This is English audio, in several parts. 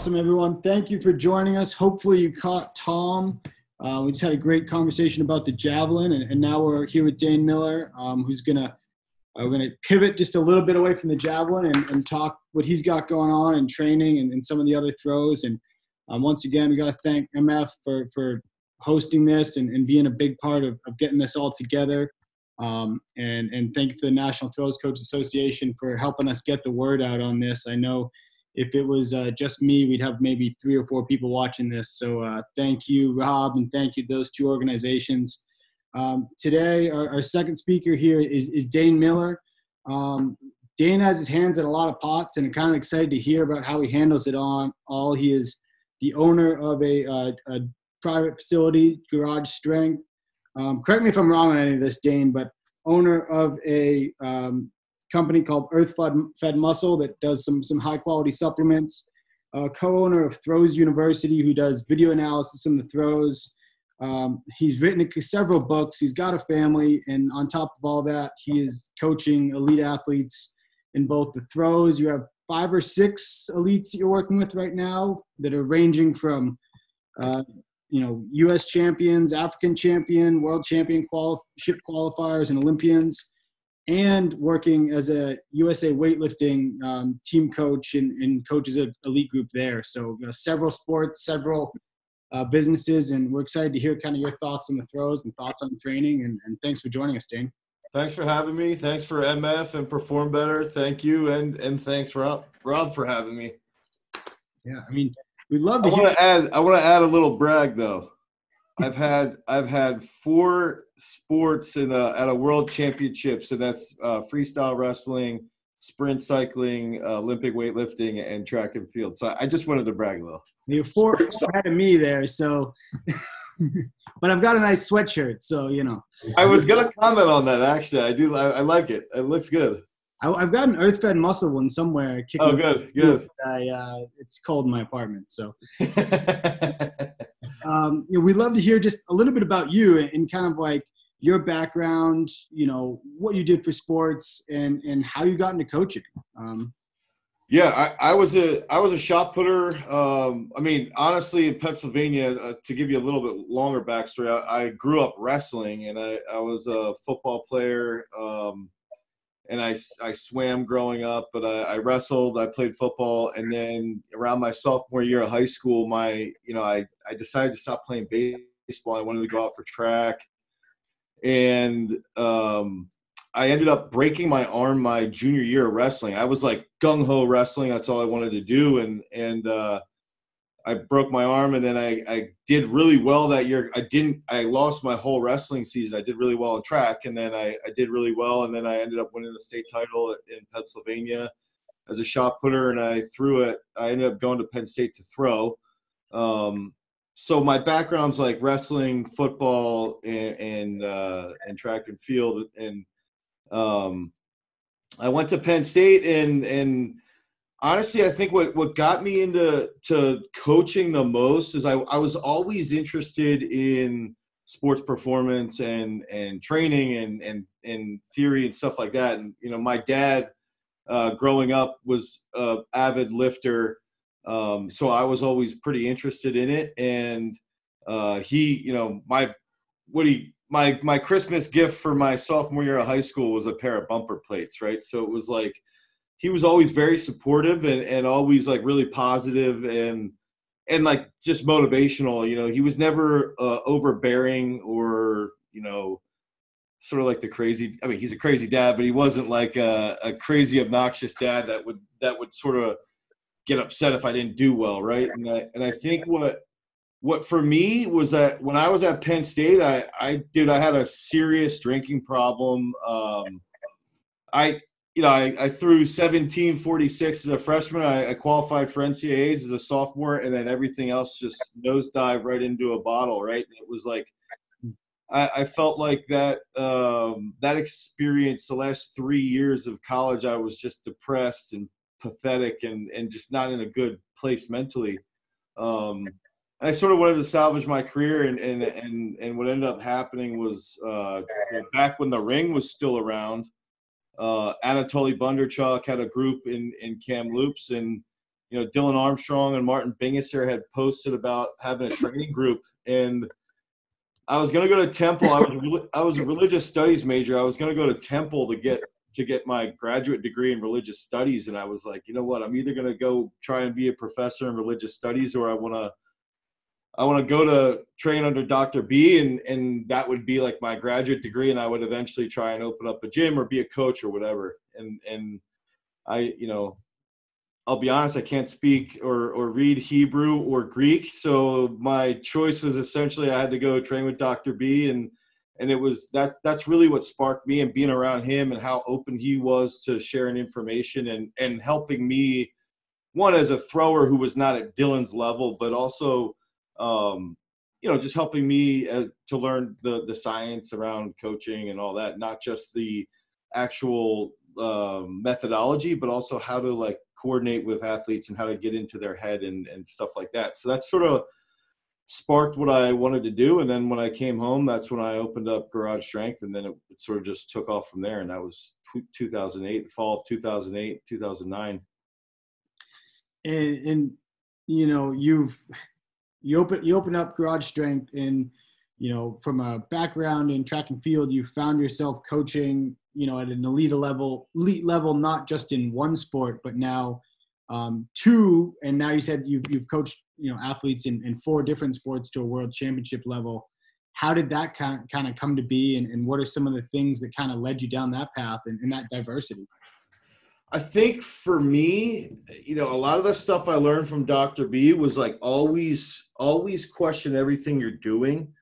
Awesome, everyone. Thank you for joining us. Hopefully, you caught Tom. Uh, we just had a great conversation about the javelin, and, and now we're here with Dane Miller, um, who's gonna uh, we're gonna pivot just a little bit away from the javelin and, and talk what he's got going on in training and, and some of the other throws. And um, once again, we got to thank MF for for hosting this and, and being a big part of, of getting this all together. Um, and and thank you the National Throws Coach Association for helping us get the word out on this. I know if it was uh, just me, we'd have maybe three or four people watching this. So uh, thank you, Rob, and thank you those two organizations. Um, today, our, our, second speaker here is, is Dane Miller. Um, Dane has his hands in a lot of pots, and I'm kind of excited to hear about how he handles it on all. He is the owner of a, uh, a private facility, Garage Strength. Um, correct me if I'm wrong on any of this, Dane, but owner of a um, company called Earth Fed Muscle that does some some high quality supplements. Uh, co-owner of Throws University, who does video analysis in the throws. Um, he's written several books. He's got a family, and on top of all that, he is coaching elite athletes in both the throws. You have five or six elites that you're working with right now that are ranging from, uh, you know, U.S. champions, African champion, world champion quali- qualifiers, and Olympians and working as a USA weightlifting um, team coach and, and coaches an elite group there. So you know, several sports, several uh, businesses, and we're excited to hear kind of your thoughts on the throws and thoughts on training. And, and thanks for joining us, Dane. Thanks for having me. Thanks for MF and Perform Better. Thank you, and and thanks Rob Rob for having me. Yeah, I mean, we'd love to. I want to add. I want to add a little brag though. I've had I've had four sports in a, at a world championships, and that's uh, freestyle wrestling, sprint cycling, uh, Olympic weightlifting, and track and field. So I just wanted to brag a little. You're four, ahead of me there, so. but I've got a nice sweatshirt, so you know. I was gonna comment on that actually. I do. I, I like it. It looks good. I, have got an earth-fed muscle one somewhere. Oh, good, good. I, uh, it's cold in my apartment, so. um, you know, we'd love to hear just a little bit about you and, and, kind of like your background. You know, what you did for sports and and how you got into coaching. Um, yeah, I, I, was a I was a shot putter. Um, I mean, honestly, in Pennsylvania, uh, to give you a little bit longer backstory, I, I, grew up wrestling, and I, I was a football player. Um, and I, I swam growing up, but I, I, wrestled, I played football, and then around my sophomore year of high school, my you know I, I decided to stop playing baseball. I wanted to go out for track, and um, I ended up breaking my arm my junior year of wrestling. I was like gung ho wrestling. That's all I wanted to do, and and uh, I broke my arm and then I, I did really well that year. I didn't, I lost my whole wrestling season. I did really well in track and then I, I did really well. And then I ended up winning the state title in Pennsylvania as a shot putter and I threw it. I ended up going to Penn State to throw. Um, so my background's like wrestling, football, and and, uh, and track and field. And um, I went to Penn State and and honestly, I think what, what got me into to coaching the most is I, I was always interested in sports performance and and training and and and theory and stuff like that. And you know, my dad uh, growing up was a avid lifter, um, so I was always pretty interested in it. And uh, he, you know, my what he my my Christmas gift for my sophomore year of high school was a pair of bumper plates, right? So it was like he was always very supportive and, and always like really positive and and like just motivational you know? He was never uh, overbearing or you know sort of like the crazy i mean he's a crazy dad but he wasn't like a, a crazy obnoxious dad that would that would sort of get upset if i didn't do well right? And i and i think what what for me was that when i was at penn state i i did i had a serious drinking problem. Um i you know, I, I threw 1746 as a freshman. I, I, qualified for NCAAs as a sophomore, and then everything else just nosedive right into a bottle, right? And it was like, I, I felt like that um, that experience, the last three years of college, I was just depressed and pathetic and, and just not in a good place mentally. Um, and I sort of wanted to salvage my career, and and and, and what ended up happening was uh, back when the ring was still around – uh, Anatoly Bondarchuk had a group in in Kamloops, and you know, Dylan Armstrong and Martin Bingisser had posted about having a training group, and I was going to go to Temple. I was I was a religious studies major. I was going to go to Temple to get to get my graduate degree in religious studies, and I was like, you know what? I'm either going to go try and be a professor in religious studies, or I want to I want to go to train under Dr. B and and that would be like my graduate degree and I would eventually try and open up a gym or be a coach or whatever. And and I, you know, I'll be honest, I can't speak or or read Hebrew or Greek, so my choice was essentially I had to go train with Dr. B and and it was that that's really what sparked me and being around him and how open he was to sharing information and and helping me one as a thrower who was not at Dylan's level, but also um, you know, just helping me uh, to learn the the science around coaching and all that, not just the actual uh, methodology, but also how to like coordinate with athletes and how to get into their head and and stuff like that. So that's sort of sparked what I wanted to do. And then when I came home, that's when I opened up Garage Strength, and then it, it sort of just took off from there. And that was 2008, fall of 2008, 2009. And, and you know, you've you open you open up garage strength and you know from a background in track and field you found yourself coaching you know at an elite level elite level not just in one sport but now um, two. And now you said you've, you've coached you know athletes in, in four different sports to a world championship level. How did that kind of, kind of come to be? And, and what are some of the things that kind of led you down that path and, and that diversity I think for me, you know, a lot of the stuff I learned from Dr. B was like always, always question everything you're doing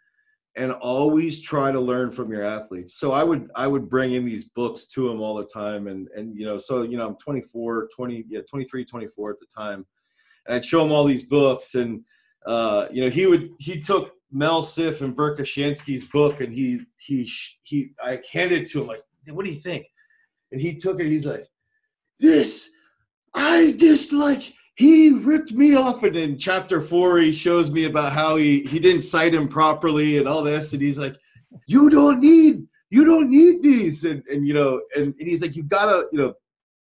and always try to learn from your athletes. So I would, I would bring in these books to him all the time. And, and, you know, so, you know, I'm 24, 20, yeah, 23, 24 at the time. And I'd show him all these books and, uh, you know, he would, he took Mel Siff and Verkhoshansky's book and he, he, he, I handed it to him like, what do you think? And he took it. He's like, this I dislike. He ripped me off, and in chapter four, he shows me about how he he didn't cite him properly and all this, and he's like, "You don't need, you don't need these," and and you know, and, and he's like, "You gotta, you know,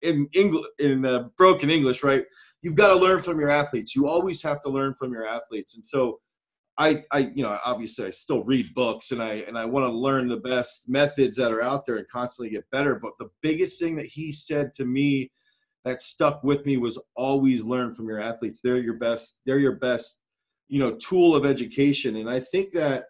in English, in uh, broken English, right? You've got to learn from your athletes. You always have to learn from your athletes, and so." I, I, you know, obviously I still read books and I and I want to learn the best methods that are out there and constantly get better. But the biggest thing that he said to me that stuck with me was always learn from your athletes. They're your best, they're your best, you know, tool of education. And I think that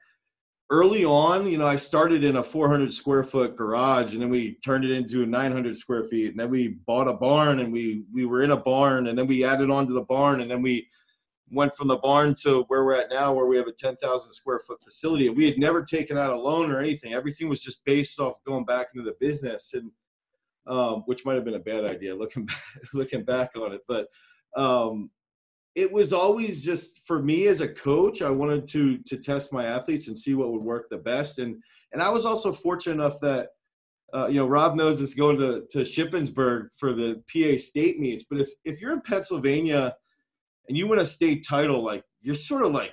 early on, you know, I started in a 400 square foot garage and then we turned it into 900 square feet. And then we bought a barn and we, we were in a barn and then we added on to the barn and then we, went from the barn to where we're at now, where we have a 10,000 square foot facility. And we had never taken out a loan or anything. Everything was just based off going back into the business, and um, which might have been a bad idea looking back, looking back on it. But um, it was always just for me as a coach. I wanted to to test my athletes and see what would work the best. And and I was also fortunate enough that. Uh, you know, Rob knows this going to, to Shippensburg for the PA state meets. But if, if you're in Pennsylvania and you win a state title, like you're sort of like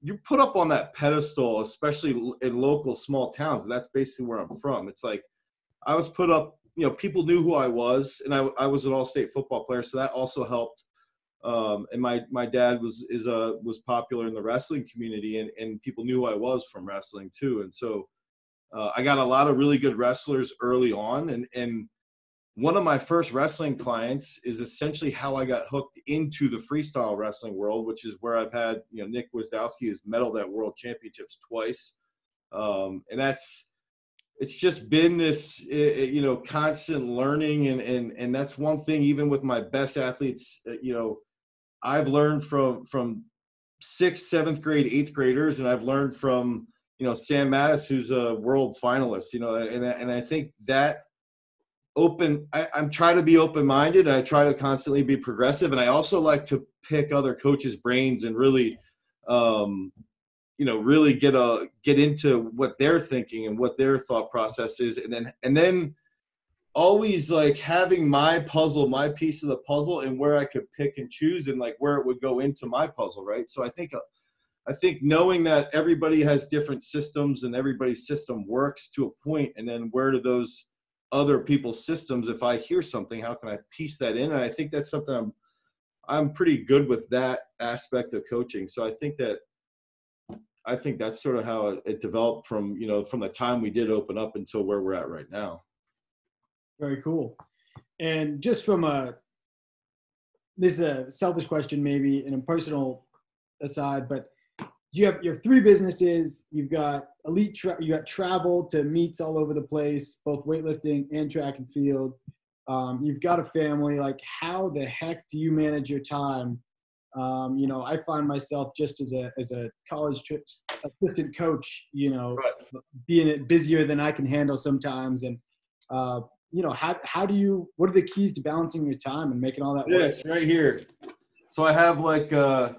you put up on that pedestal, especially in local small towns. And that's basically where I'm from. It's like I was put up, you know, people knew who I was, and I, I was an all-state football player, so that also helped. Um, and my my dad was is a was popular in the wrestling community, and and people knew who I was from wrestling too. And so uh, I got a lot of really good wrestlers early on, and and one of my first wrestling clients is essentially how I got hooked into the freestyle wrestling world, which is where I've had, you know, Nick Gwiazdowski has medaled at world championships twice. Um, and that's, it's just been this, you know, constant learning. And, and, and that's one thing, even with my best athletes, uh, you know, I've learned from, from sixth, seventh grade, eighth graders, and I've learned from, you know, Sam Mattis, who's a world finalist, you know, and, and I think that, open I, am trying to be open-minded i try to constantly be progressive. And i also like to pick other coaches brains and really um, you know really get a get into what they're thinking and what their thought process is. And then and then always like having my puzzle my piece of the puzzle and where i could pick and choose and like where it would go into my puzzle right? So i think i think knowing that everybody has different systems and everybody's system works to a point and then where do those other people's systems if i hear something how can i piece that in and i think that's something i'm I'm pretty good with that aspect of coaching. So I think that I think that's sort of how it, it developed from you know from the time we did open up until where we're at right now. Very cool. And just from a this is a selfish question maybe and a personal aside, but you have you have three businesses. You've got elite. Tra- you got travel to meets all over the place, both weightlifting and track and field. Um, you've got a family. Like, how the heck do you manage your time? Um, you know, I find myself just as a as a college tri- assistant coach, you know, right. being busier than I can handle sometimes, and uh, you know, how how do you? What are the keys to balancing your time and making all that? Yes, work? right here. So I have like. Uh,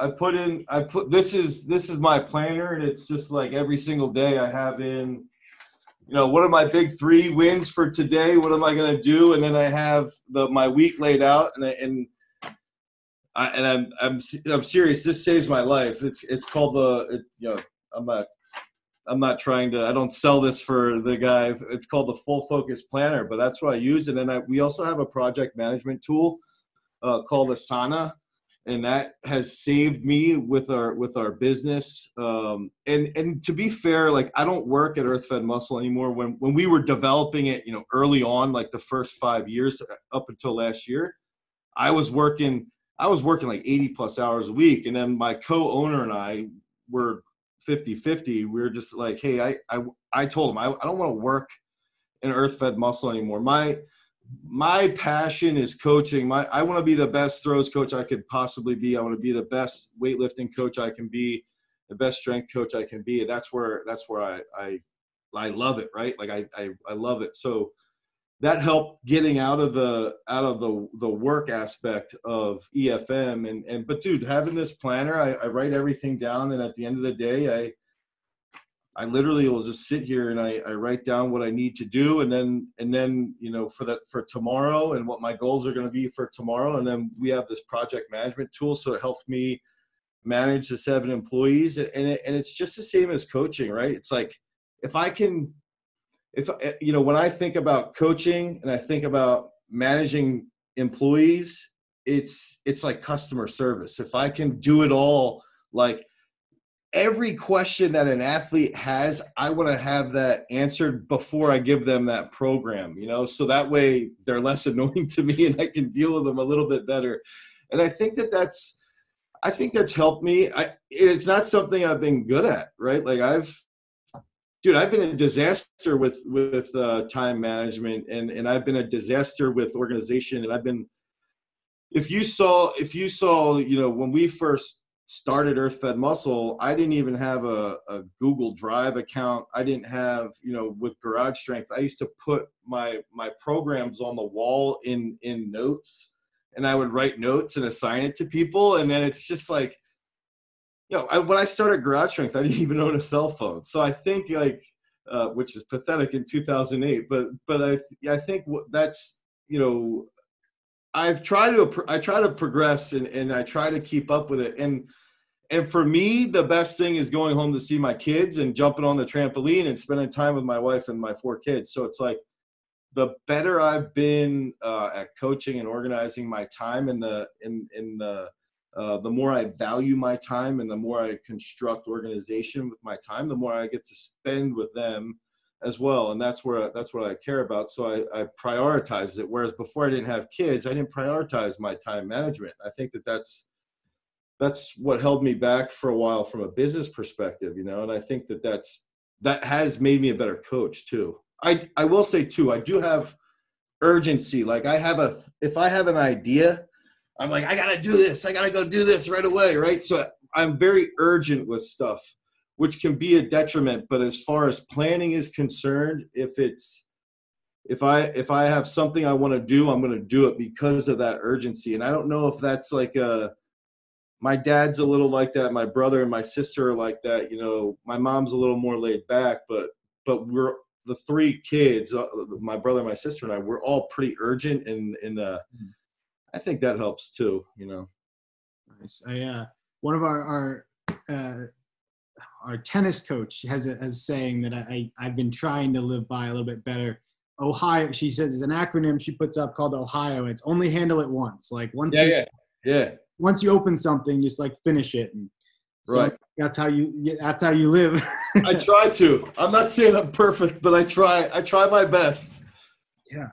I put in I put this is this is my planner and it's just like every single day I have in you know what are my big three wins for today? What am I going to do? And then I have the my week laid out and I, and I, and I'm I'm I'm serious this saves my life. It's it's called the it, you know I'm not I'm not trying to I don't sell this for the guy. It's called the full focus planner but that's what I use. And then I, we also have a project management tool uh, called Asana and that has saved me with our with our business. Um, and and to be fair like i don't work at earthfed muscle anymore. When when we were developing it you know early on like the first five years up until last year i was working i was working like 80 plus hours a week. And then my co-owner and i were 50 50 we were just like hey i i, I told him I, I don't want to work in earthfed muscle anymore. My my passion is coaching. My I want to be the best throws coach I could possibly be. I want to be the best weightlifting coach I can be, the best strength coach I can be. And that's where that's where I I I love it, right? Like I I, I love it. So that helped getting out of the out of the the work aspect of EFM and and but dude, having this planner, I, I write everything down and at the end of the day I I literally will just sit here and I, I write down what I need to do and then and then you know for that for tomorrow and what my goals are going to be for tomorrow. And then we have this project management tool so it helps me manage the seven employees. And it, and it's just the same as coaching right? It's like if I can if eh, you know when I think about coaching and I think about managing employees it's it's like customer service. If I can do it all like every question that an athlete has, I want to have that answered before I give them that program, you know, so that way they're less annoying to me and I can deal with them a little bit better. And I think that that's, I think that's helped me. I, it's not something I've been good at, right? Like I've, dude, I've been a disaster with, with uh, time management and, and I've been a disaster with organization and I've been, if you saw, if you saw, you know, when we first started earth fed muscle i didn't even have a, a, google drive account. I didn't have you know with garage strength i used to put my my programs on the wall in in notes and i would write notes and assign it to people and then it's just like you know I, when i started garage strength i didn't even own a cell phone. So i think like uh, which is pathetic in 2008 but but i i think that's you know I've tried to I try to progress and, and I try to keep up with it and and for me, the best thing is going home to see my kids and jumping on the trampoline and spending time with my wife and my four kids. So it's like the better I've been uh, at coaching and organizing my time, and the in in the uh, the more I value my time and the more I construct organization with my time, the more I get to spend with them as well. And that's where that's what I care about. So I, I prioritize it. Whereas before I didn't have kids, I didn't prioritize my time management. I think that that's that's what held me back for a while from a business perspective, you know. And I think that that's that has made me a better coach too. I I will say too, I do have urgency. Like I have a if I have an idea, I'm like I gotta do this. I gotta go do this right away, right? So I'm very urgent with stuff, which can be a detriment. But as far as planning is concerned, if it's if I if I have something I want to do, I'm going to do it because of that urgency. And I don't know if that's like a my dad's a little like that. My brother and my sister are like that. You know, my mom's a little more laid back, but but we're the three kids, uh, my brother, my sister, and I. We're all pretty urgent, and and uh, mm-hmm. I think that helps too. You know. Nice. I uh, one of our our uh, our tennis coach has a, has a saying that I, I I've been trying to live by a little bit better. Ohio. She says is an acronym she puts up called Ohio. It's only handle it once. Like once Yeah, you, yeah, yeah. once you open something, just like finish it. And so Right. that's how you that's how you live. I try to. I'm not saying I'm perfect, but I try. I try my best. Yeah.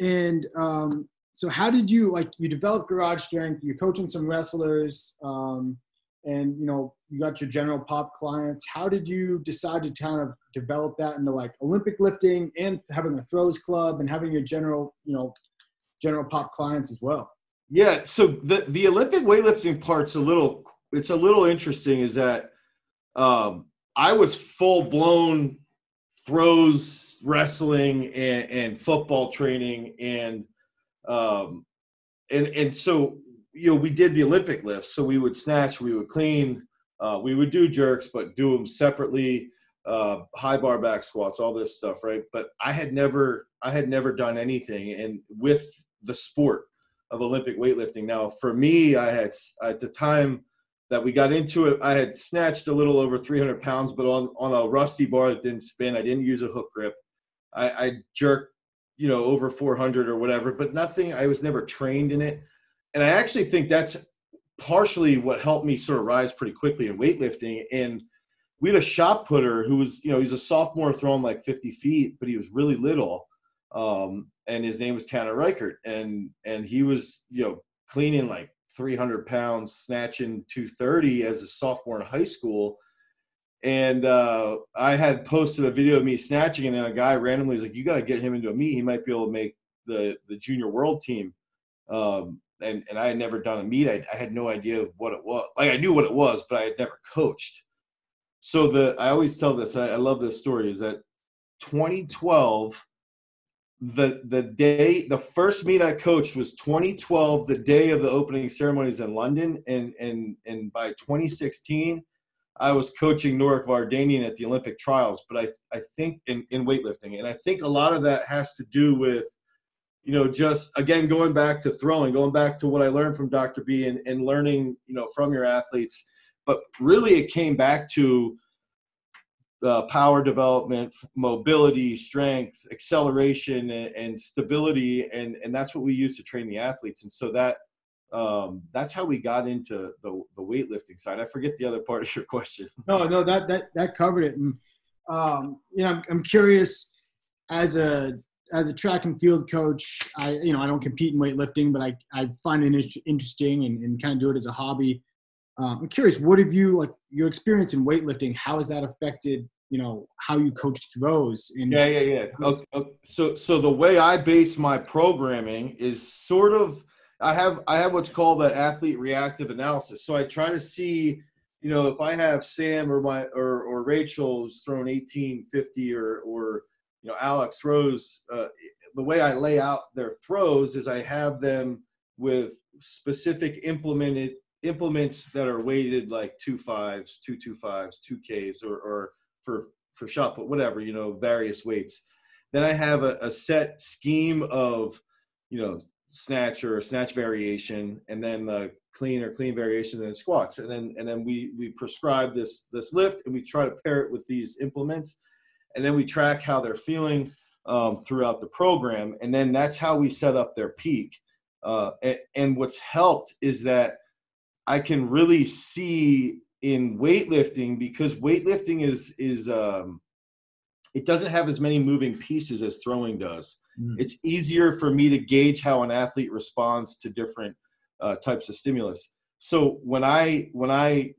And um, so how did you like you developed garage strength? You're coaching some wrestlers, um, and you know you got your general pop clients. How did you decide to kind of develop that into like Olympic lifting and having a throws club and having your general you know general pop clients as well? Yeah. So the the Olympic weightlifting part's a little. It's a little interesting. Is that um, I was full blown throws wrestling and, and football training and um, and and so you know we did the Olympic lifts. So we would snatch, we would clean, uh, we would do jerks, but do them separately. Uh, high bar back squats, all this stuff, right? But I had never, I had never done anything, and with the sport of Olympic weightlifting. Now, for me, I had at the time that we got into it, I had snatched a little over 300 pounds, but on on a rusty bar that didn't spin. I didn't use a hook grip. I, I jerked, you know, over 400 or whatever, but nothing. I was never trained in it, and I actually think that's partially what helped me sort of rise pretty quickly in weightlifting. And we had a shot putter who was, you know, he's a sophomore throwing like 50 feet, but he was really little. Um, and his name was Tanner Reichert. And, and he was, you know, cleaning like 300 pounds, snatching 230 as a sophomore in high school. And uh, I had posted a video of me snatching, and then a guy randomly was like, "You got to get him into a meet. He might be able to make the the junior world team." Um, and and I had never done a meet. I, I had no idea what it was. Like I knew what it was, but I had never coached. So the I always tell this. I, I love this story. Is that 2012 the the day the first meet I coached was 2012, the day of the opening ceremonies in London, and and and by 2016, I was coaching Norik Vardanian at the Olympic trials. But I I think in in weightlifting, and I think a lot of that has to do with, you know, just again going back to throwing, going back to what I learned from Dr. B, and and learning, you know, from your athletes. But really, it came back to uh, power development, mobility, strength, acceleration, and, and, stability, and and that's what we use to train the athletes. And so that um, that's how we got into the the weightlifting side. I forget the other part of your question. No, no, that that that covered it. And um, you know, I'm, I'm curious as a as a track and field coach. I you know I don't compete in weightlifting, but I I find it interesting and, and kind of do it as a hobby. Um, I'm curious, what have you like your experience in weightlifting? How has that affected you know how you coach throws? And yeah, yeah, yeah. Okay, okay. So, so the way I base my programming is sort of I have I have what's called that athlete reactive analysis. So I try to see, you know, if I have Sam or my or or Rachel's thrown 1850 or or you know Alex throws. Uh, the way I lay out their throws is I have them with specific implemented implements that are weighted like two fives, two two fives, two Ks, or, or for for shot put, whatever you know, various weights. Then I have a, a set scheme of you know snatch or snatch variation, and then the clean or clean variation, and then squats, and then and then we we prescribe this this lift, and we try to pair it with these implements, and then we track how they're feeling um, throughout the program, and then that's how we set up their peak. Uh, and, and what's helped is that I can really see in weightlifting because weightlifting is is um, it doesn't have as many moving pieces as throwing does. Mm. It's easier for me to gauge how an athlete responds to different uh, types of stimulus. So when I when I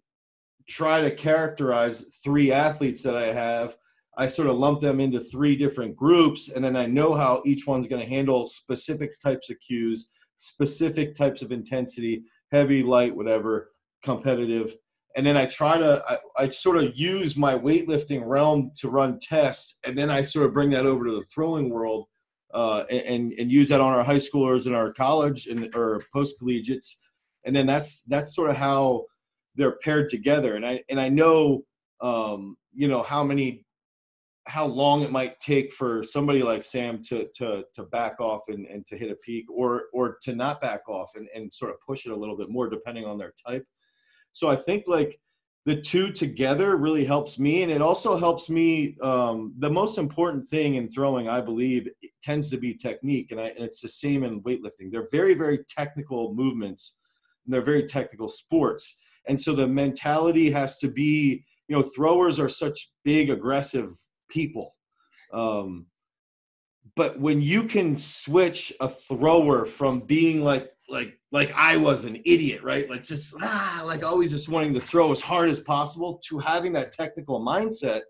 try to characterize three athletes that I have, I sort of lump them into three different groups, and then I know how each one's going to handle specific types of cues, specific types of intensity, heavy, light, whatever, competitive. And then I try to, I, I, sort of use my weightlifting realm to run tests, and then I sort of bring that over to the throwing world uh, and, and use that on our high schoolers and our college and or post collegiates. And then that's that's sort of how they're paired together. And I and I know um, you know how many how long it might take for somebody like Sam to to to back off and, and to hit a peak or or to not back off and, and sort of push it a little bit more depending on their type. So I think like the two together really helps me and it also helps me um, the most important thing in throwing i believe tends to be technique and, I, and it's the same in weightlifting they're very very technical movements and they're very technical sports and so the mentality has to be you know throwers are such big aggressive people um, but when you can switch a thrower from being like like like I was an idiot, right? Like just ah, like always just wanting to throw as hard as possible to having that technical mindset.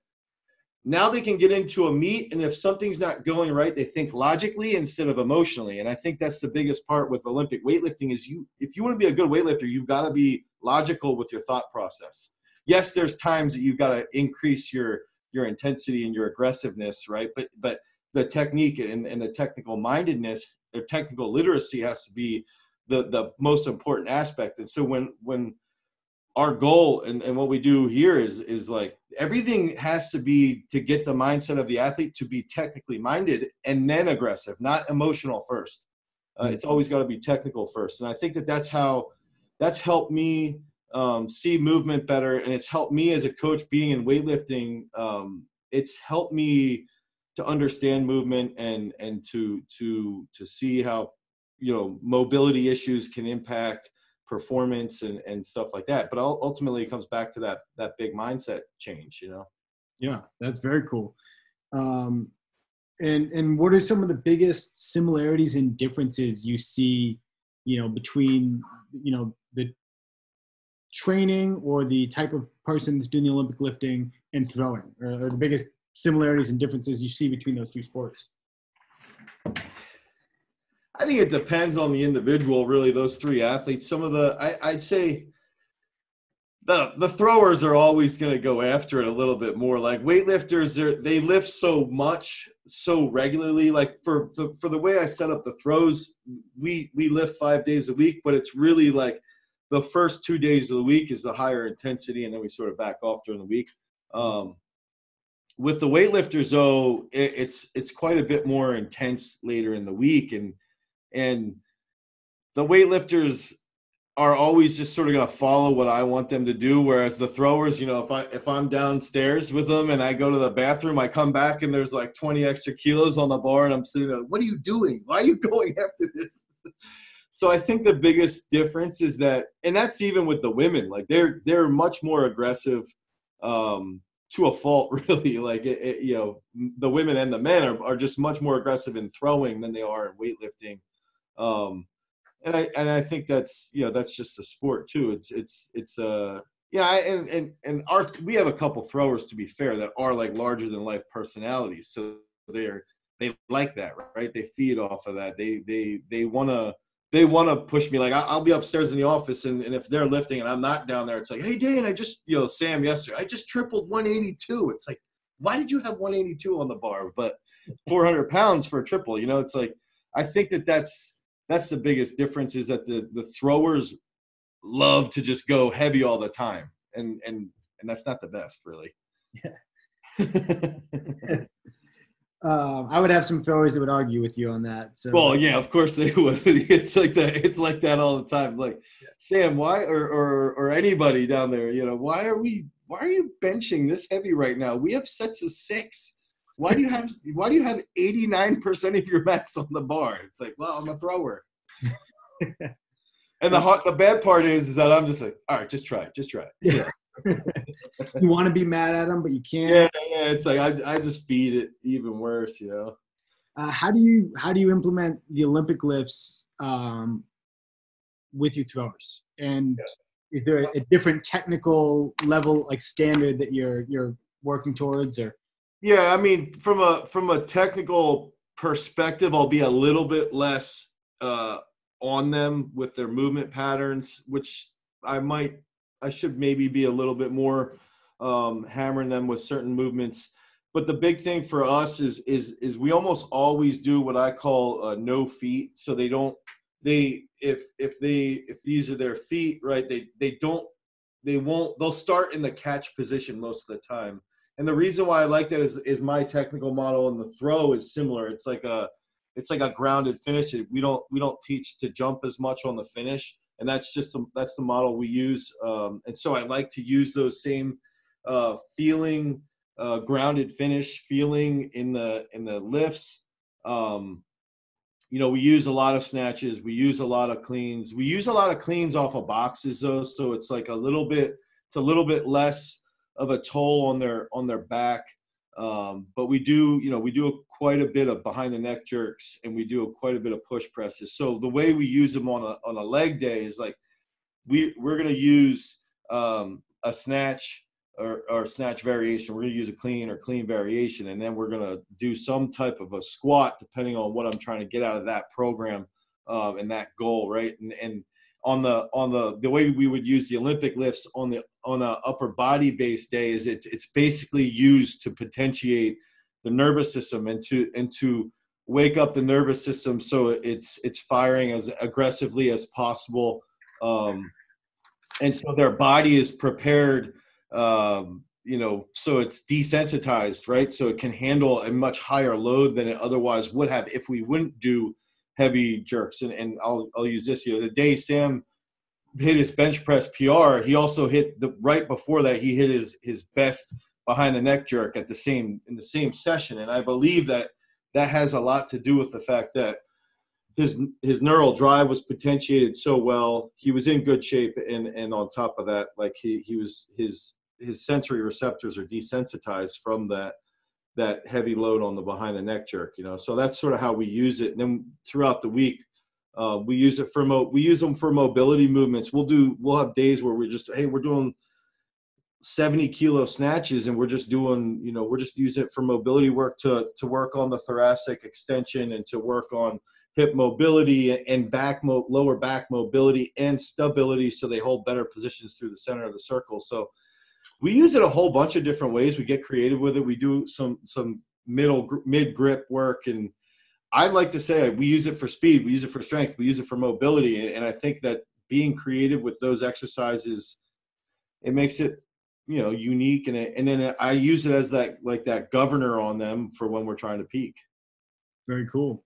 Now they can get into a meet, and if something's not going right, they think logically instead of emotionally. And I think that's the biggest part with Olympic weightlifting is you if you want to be a good weightlifter, you've got to be logical with your thought process. Yes, there's times that you've got to increase your your intensity and your aggressiveness, right? But but the technique and, and the technical mindedness, the technical literacy has to be the the most important aspect. And so when when our goal and, and what we do here is is like everything has to be to get the mindset of the athlete to be technically minded and then aggressive, not emotional first. Uh, it's always got to be technical first, and I think that that's how that's helped me um, see movement better, and it's helped me as a coach being in weightlifting. Um, it's helped me to understand movement and and to to to see how you know mobility issues can impact performance and and stuff like that but ultimately it comes back to that that big mindset change you know yeah that's very cool um and and what are some of the biggest similarities and differences you see you know between you know the training or the type of person that's doing the olympic lifting and throwing or, or the biggest similarities and differences you see between those two sports I think it depends on the individual, really. Those three athletes. Some of the, I, would say, the the throwers are always going to go after it a little bit more. Like weightlifters, they lift so much, so regularly. Like for the for the way I set up the throws, we we lift five days a week, but it's really like the first two days of the week is the higher intensity, and then we sort of back off during the week. Um, with the weightlifters, though, it, it's it's quite a bit more intense later in the week, and and the weightlifters are always just sort of going to follow what I want them to do. Whereas the throwers, you know, if I if I'm downstairs with them and I go to the bathroom, I come back and there's like 20 extra kilos on the bar, and I'm sitting there, what are you doing? Why are you going after this? So I think the biggest difference is that, and that's even with the women, like they're they're much more aggressive. Um, to a fault, really. Like it, it, you know, the women and the men are, are just much more aggressive in throwing than they are in weightlifting. Um, and I and I think that's you know that's just a sport too. It's it's it's uh yeah and and and our we have a couple throwers to be fair that are like larger than life personalities. So they're they like that right. They feed off of that. They they they want to they want to push me. Like I'll be upstairs in the office, and, and if they're lifting and I'm not down there, it's like, hey Dan, I just you know Sam yesterday, I just tripled 182. It's like, why did you have 182 on the bar, but 400 pounds for a triple? You know, it's like I think that that's that's the biggest difference is that the the throwers love to just go heavy all the time and and and that's not the best really yeah um, I would have some throwers that would argue with you on that. So. Well, yeah, of course they would. It's like that. It's like that all the time. Like, yeah. Sam, why or, or or anybody down there, you know, why are we? Why are you benching this heavy right now? We have sets of six. Why do you have why do you have 89% of your max on the bar? It's like, well, I'm a thrower. and the hot, the bad part is is that I'm just like, all right, just try it, just try it. Yeah. You want to be mad at them, but you can't. Yeah, yeah. It's like I, I just feed it even worse, you know. Uh, how do you how do you implement the Olympic lifts um, with your throwers? And yeah. is there a, a different technical level, like standard, that you're you're working towards, or? Yeah, I mean, from a from a technical perspective, I'll be a little bit less uh, on them with their movement patterns, which I might I should maybe be a little bit more um, hammering them with certain movements. But the big thing for us is is is we almost always do what I call uh, no feet, so they don't they if if they if these are their feet right they they don't they won't they'll start in the catch position most of the time and the reason why I like that is is my technical model and the throw is similar. It's like a it's like a grounded finish. We don't we don't teach to jump as much on the finish. And that's just the, that's the model we use. Um, and so I like to use those same uh, feeling, uh, grounded finish, feeling in the in the lifts. Um, you know, we use a lot of snatches. We use a lot of cleans. We use a lot of cleans off of boxes though, so it's like a little bit. It's a little bit less of a toll on their on their back. Um, but we do, you know, we do quite a bit of behind the neck jerks and we do quite a bit of push presses. So the way we use them on a on a leg day is like we we're gonna use um, a snatch or, or snatch variation. We're gonna use a clean or clean variation, and then we're gonna do some type of a squat depending on what I'm trying to get out of that program um, and that goal, right? And and on the on the the way we would use the Olympic lifts on the on a upper body based day is it's it's basically used to potentiate the nervous system and to and to wake up the nervous system so it's it's firing as aggressively as possible. Um, and so their body is prepared um, you know so it's desensitized right? So it can handle a much higher load than it otherwise would have if we wouldn't do heavy jerks. And, and I'll, I'll use this you know the day sam hit his bench press PR, he also hit the right before that he hit his his best behind the neck jerk at the same in the same session, and I believe that that has a lot to do with the fact that his his neural drive was potentiated so well. He was in good shape, and and on top of that, like he he was his his sensory receptors are desensitized from that that heavy load on the behind the neck jerk. You know, so that's sort of how we use it. And then throughout the week, uh, we use it for mo- we use them for mobility movements. We'll do we'll have days where we're just hey we're doing 70 kilo snatches and we're just doing you know we're just using it for mobility work to to work on the thoracic extension and to work on hip mobility and back mo- lower back mobility and stability so they hold better positions through the center of the circle so we use it a whole bunch of different ways. We get creative with it. We do some some middle mid grip work. And I'd like to say we use it for speed, we use it for strength, we use it for mobility, and I think that being creative with those exercises, it makes it you know unique, and it, and then I use it as that like that governor on them for when we're trying to peak. Very cool,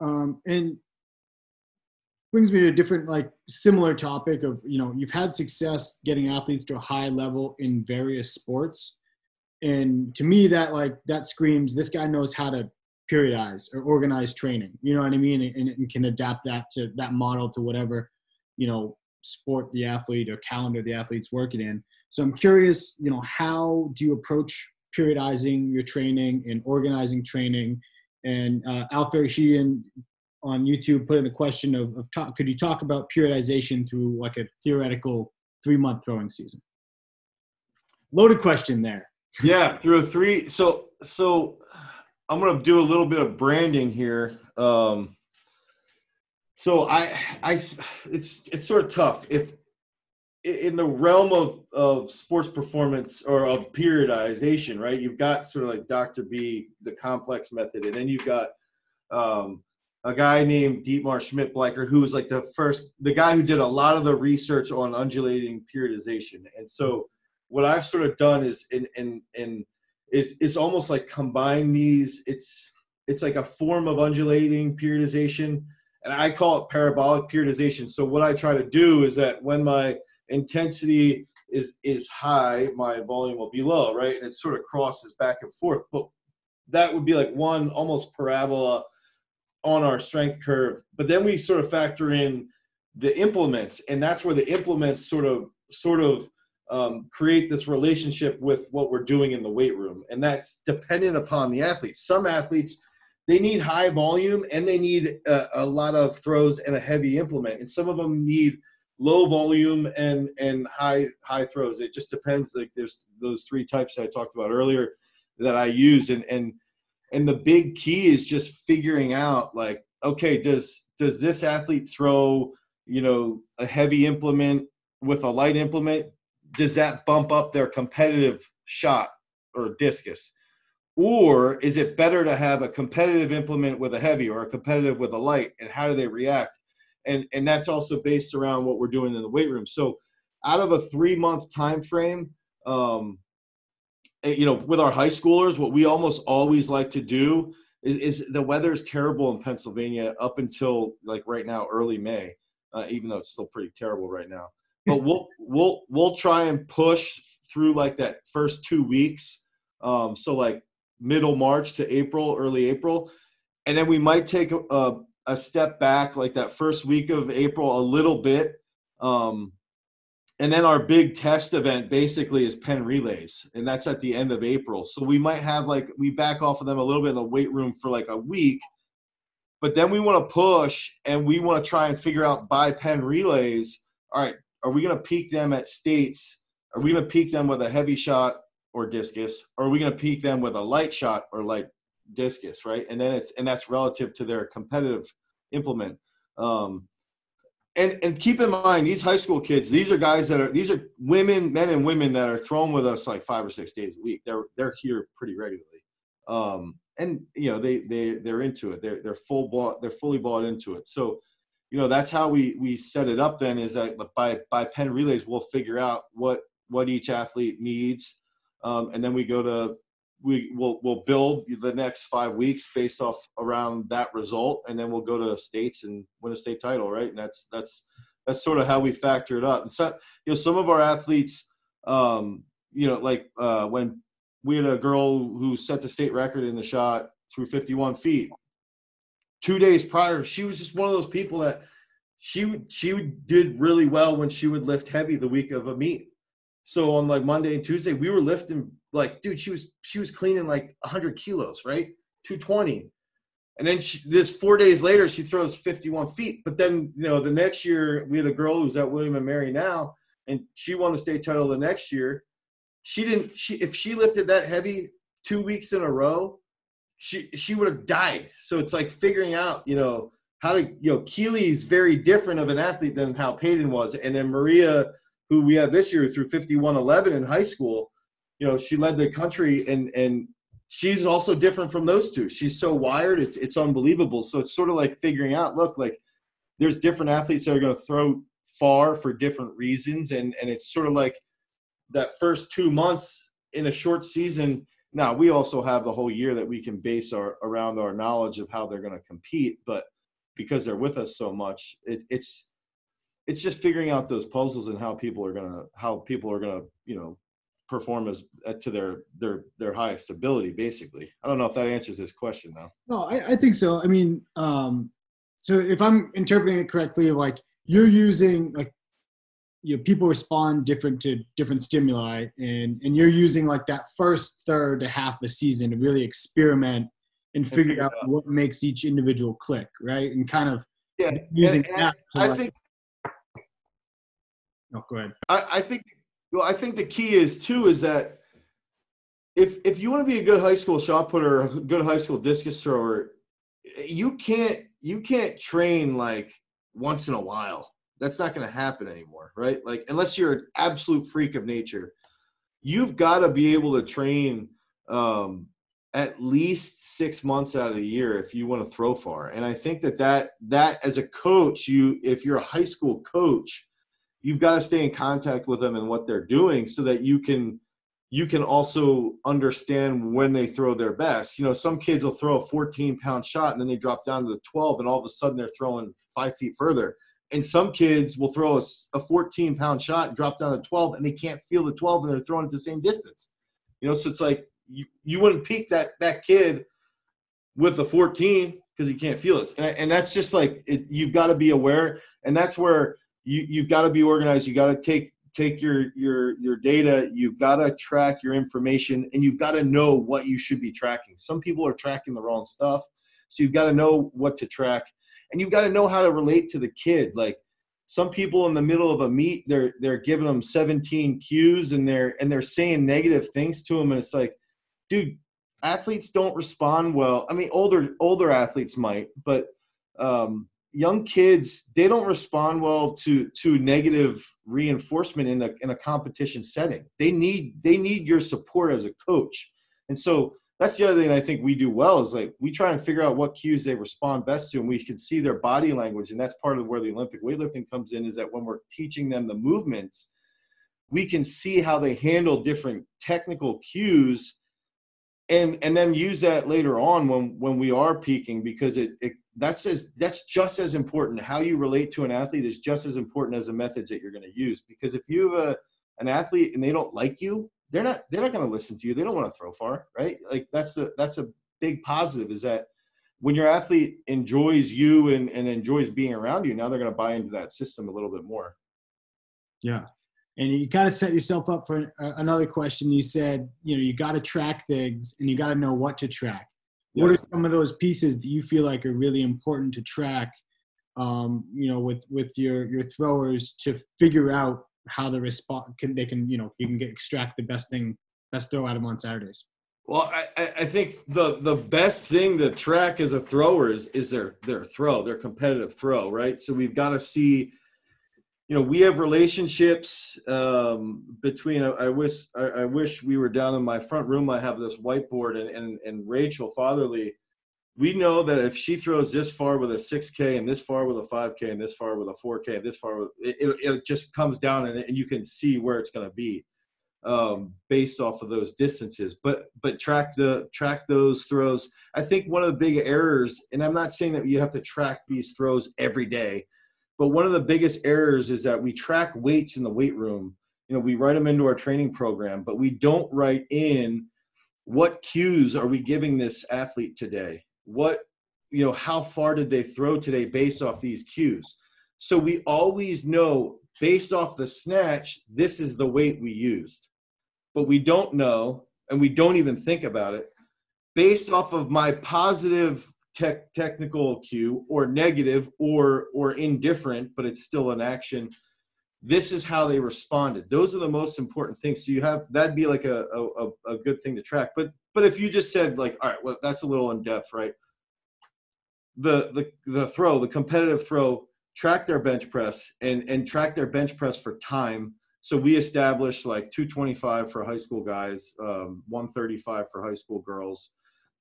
um, and brings me to a different like similar topic of you know you've had success getting athletes to a high level in various sports and to me that like that screams this guy knows how to periodize or organize training. You know what I mean? And, and can adapt that to that model to whatever, you know, sport the athlete or calendar the athlete's working in. So I'm curious, you know, how do you approach periodizing your training and organizing training? And uh, Al Sheehan on YouTube put in a question of, of talk, could you talk about periodization through like a theoretical three month throwing season? Loaded question there. Yeah, through a three. So so I'm gonna do a little bit of branding here. Um, so I, I, it's it's sort of tough if in the realm of of sports performance or of periodization, right? You've got sort of like Dr. B, the complex method, and then you've got um, a guy named Dietmar Schmidt-Bleicher, who was like the first, the guy who did a lot of the research on undulating periodization. And so, what I've sort of done is in in in is is almost like combine these. It's it's like a form of undulating periodization, and I call it parabolic periodization. So what I try to do is that when my intensity is is high, my volume will be low, right? And it sort of crosses back and forth. But that would be like one almost parabola on our strength curve. But then we sort of factor in the implements, and that's where the implements sort of sort of um, create this relationship with what we're doing in the weight room and that's dependent upon the athletes some athletes they need high volume and they need a, a, lot of throws and a heavy implement and some of them need low volume and and high high throws it just depends like there's those three types that i talked about earlier that i use and and and the big key is just figuring out like okay does does this athlete throw you know a heavy implement with a light implement does that bump up their competitive shot or discus? Or is it better to have a competitive implement with a heavy or a competitive with a light? And how do they react? And and that's also based around what we're doing in the weight room. So out of a three month time frame, um, you know, with our high schoolers, what we almost always like to do is, is the weather is terrible in Pennsylvania up until like right now, early May. uh, even though it's still pretty terrible right now. But we'll we'll we'll try and push through like that first two weeks. Um, so like middle March to April, early April, and then we might take a, a step back like that first week of April a little bit. Um, and then our big test event basically is Penn Relays and that's at the end of april. So we might have like we back off of them a little bit in the weight room for like a week but then we want to push and we want to try and figure out by Penn Relays all right are we going to peak them at states? Are we going to peak them with a heavy shot or discus? Or are we going to peak them with a light shot or light discus right? And then it's and that's relative to their competitive implement. Um, and and keep in mind these high school kids these are guys that are these are women men and women that are thrown with us like five or six days a week. They're they're here pretty regularly. Um and you know they they they're into it. They're they're full bought they're fully bought into it. So you know that's how we we set it up then is that by by Penn Relays we'll figure out what what each athlete needs. Um, and then we go to we will we'll build the next five weeks based off around that result, and then we'll go to states and win a state title, right? And that's that's that's sort of how we factor it up. And so, you know, some of our athletes, um, you know, like uh, when we had a girl who set the state record in the shot through 51 feet. Two days prior, she was just one of those people that she she did really well when she would lift heavy the week of a meet. So on like Monday and Tuesday, we were lifting like, dude, she was she was cleaning like 100 kilos, right? 220. And then she, this four days later, she throws 51 feet. But then, you know, the next year we had a girl who's at William and Mary now, and she won the state title the next year. She didn't. She if she lifted that heavy two weeks in a row, she she would have died. So it's like figuring out, you know, how to you know Keely's very different of an athlete than how Peyton was, and then Maria, who we had this year through 51.11 in high school, you know she led the country and and she's also different from those two. She's so wired it's it's unbelievable. So it's sort of like figuring out look like there's different athletes that are going to throw far for different reasons. And and it's sort of like that first two months in a short season now we also have the whole year that we can base our around our knowledge of how they're going to compete. But because they're with us so much it, it's it's just figuring out those puzzles and how people are going to how people are going to you know perform as uh, to their their their highest ability basically. I don't know if that answers this question though. No i, I think so. I mean um so if i'm interpreting it correctly like you're using like you know people respond different to different stimuli and and you're using like that first third to half a season to really experiment and figure out, out. what makes each individual click right? And kind of yeah using and, and that i like, think no go ahead I, I think well, I think the key is too is that if if you want to be a good high school shot putter, a good high school discus thrower, you can't you can't train like once in a while. That's not going to happen anymore, right? Like unless you're an absolute freak of nature, you've got to be able to train um, at least six months out of the year if you want to throw far. And I think that that that as a coach, you if you're a high school coach, you've got to stay in contact with them and what they're doing so that you can you can also understand when they throw their best. You know, some kids will throw a 14 pound shot and then they drop down to the 12 and all of a sudden they're throwing five feet further. And some kids will throw a, a 14 pound shot and drop down to 12 and they can't feel the 12 and they're throwing at the same distance. You know, so it's like you, you wouldn't peak that that kid with a 14 because he can't feel it. And, and that's just like it, you've got to be aware. And that's where you you've got to be organized. You got to take take your your your data. You've got to track your information, and you've got to know what you should be tracking. Some people are tracking the wrong stuff, so you've got to know what to track, and you've got to know how to relate to the kid. Like some people in the middle of a meet, they're they're giving them 17 cues, and they're and they're saying negative things to them, and it's like, dude, athletes don't respond well. I mean, older older athletes might, but um, young kids they don't respond well to to negative reinforcement in a in a competition setting. They need they need your support as a coach, and so that's the other thing I think we do well is like we try and figure out what cues they respond best to, and we can see their body language, and that's part of where the Olympic weightlifting comes in. Is that when we're teaching them the movements, we can see how they handle different technical cues and and then use that later on when when we are peaking because it, it that's as that's just as important. How you relate to an athlete is just as important as the methods that you're going to use. Because if you have a an athlete and they don't like you, they're not they're not going to listen to you. They don't want to throw far, right? Like that's the that's a big positive is that when your athlete enjoys you and, and enjoys being around you, now they're going to buy into that system a little bit more. Yeah. And you kind of set yourself up for another question. You said, you know, you got to track things and you got to know what to track. What are some of those pieces that you feel like are really important to track, um, you know, with, with your, your throwers to figure out how the response can, they can, you know, you can get extract the best thing, best throw out of them on Saturdays? Well, I, I think the the best thing to track as a thrower is is their their throw, their competitive throw, right? So we've got to see, you know, we have relationships um, between. I, wish I, I, wish we were down in my front room. I have this whiteboard, and and, and Rachel Fatherly, we know that if she throws this far with a 6K and this far with a 5K and this far with a 4K and this far with it, it, it just comes down and, and you can see where it's going to be um, based off of those distances. But but track the track those throws. I think one of the big errors, and I'm not saying that you have to track these throws every day, but one of the biggest errors is that we track weights in the weight room. You know, we write them into our training program, but we don't write in what cues are we giving this athlete today? What you know, how far did they throw today based off these cues? So we always know based off the snatch, this is the weight we used but we don't know and we don't even think about it based off of my positive tech, technical cue or negative or or indifferent but it's still an action. This is how they responded. Those are the most important things. So you have that'd be like a, a, a good thing to track. But but if you just said like all right well that's a little in depth right? The the the throw the competitive throw track their bench press and and track their bench press for time. So we established like 225 for high school guys, um, 135 for high school girls,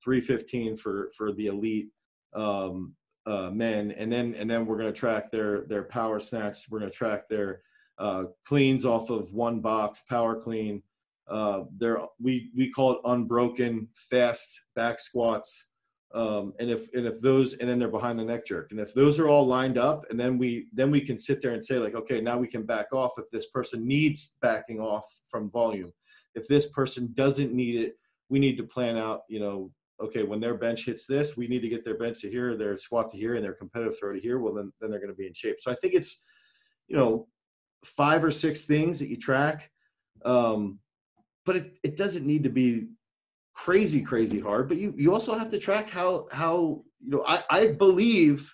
315 for for the elite um, uh, men, and then and then we're going to track their their power snatch. We're going to track their uh, cleans off of one box, power clean. Uh, there we we call it unbroken fast back squats um, and if and if those and then they're behind the neck jerk and if those are all lined up and then we then we can sit there and say like okay now we can back off if this person needs backing off from volume if this person doesn't need it we need to plan out you know okay when their bench hits this we need to get their bench to here their squat to here and their competitive throw to here well then then they're going to be in shape so i think it's you know five or six things that you track um, but it, it doesn't need to be crazy, crazy hard. But you you also have to track how how you know I, I believe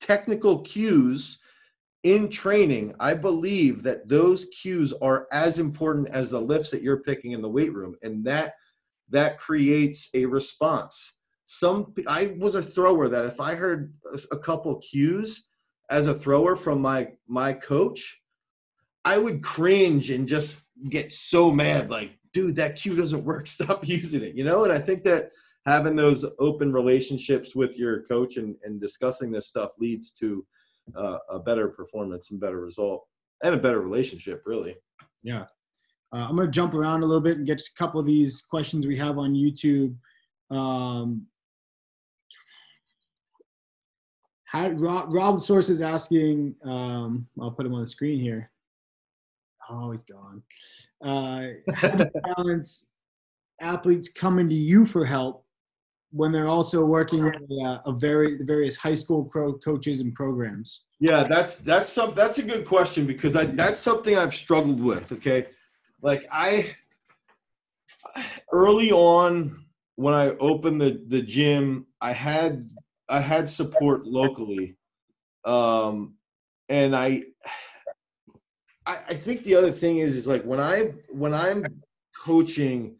technical cues in training, I believe that those cues are as important as the lifts that you're picking in the weight room, and that that creates a response. Some I was a thrower that if I heard a couple cues as a thrower from my my coach, I would cringe and just get so mad, like dude, that cue doesn't work. Stop using it, you know? And I think that having those open relationships with your coach and, and discussing this stuff leads to uh, a better performance and better result and a better relationship, really. Yeah. Uh, I'm going to jump around a little bit and get a couple of these questions we have on YouTube. Um, how, Rob, Rob Source is asking, um, I'll put him on the screen here. Oh, he's gone. Uh, how do you balance athletes coming to you for help when they're also working with uh, a very the various high school pro coaches and programs? Yeah, that's that's some that's a good question because I that's something I've struggled with. Okay, like I early on when I opened the the gym, I had I had support locally, um, and I I, I think the other thing is is like when I when I'm coaching,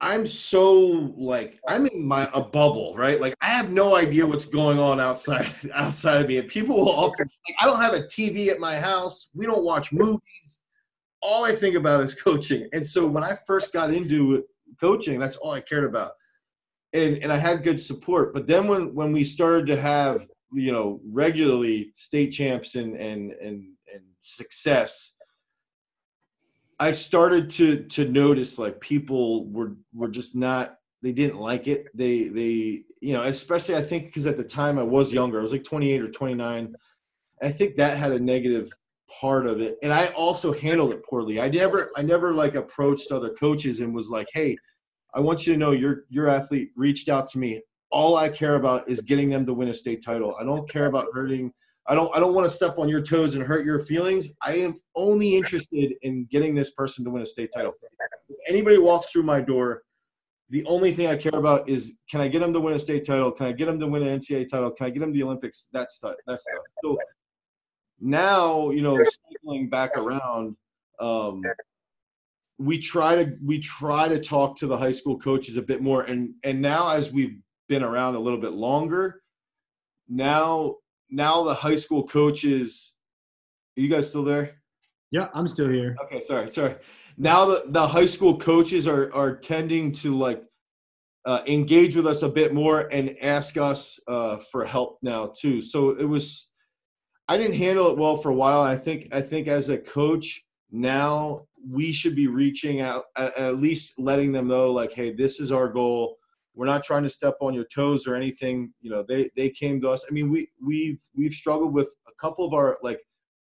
I'm so like I'm in my a bubble, right? Like I have no idea what's going on outside outside of me. And people will often like, I don't have a TV at my house. We don't watch movies. All I think about is coaching. And so when I first got into coaching, that's all I cared about. And and I had good support. But then when when we started to have, you know, regularly state champs and and and and success i started to to notice like people were were just not they didn't like it they they you know, especially I think because at the time I was younger, I was like 28 or 29. I think that had a negative part of it, and I also handled it poorly. I never, I never like approached other coaches and was like, "Hey, I want you to know your your athlete reached out to me. All I care about is getting them to win a state title. I don't care about hurting. I don't I don't want to step on your toes and hurt your feelings. I am only interested in getting this person to win a state title. If anybody walks through my door, the only thing I care about is can I get them to win a state title? Can I get them to win an NCAA title? Can I get them to the Olympics? That stuff. That stuff. So now, you know, cycling back around, um, we try to we try to talk to the high school coaches a bit more, and and now as we've been around a little bit longer, now now the high school coaches. Are you guys still there? Yeah, I'm still here. Okay, sorry, sorry. Now the, the high school coaches are are tending to like uh, engage with us a bit more and ask us uh, for help now too. So it was, I didn't handle it well for a while. I think I think as a coach now we should be reaching out at, least letting them know like, hey, this is our goal. We're not trying to step on your toes or anything. You know, they they came to us. I mean, we we've we've struggled with a couple of our like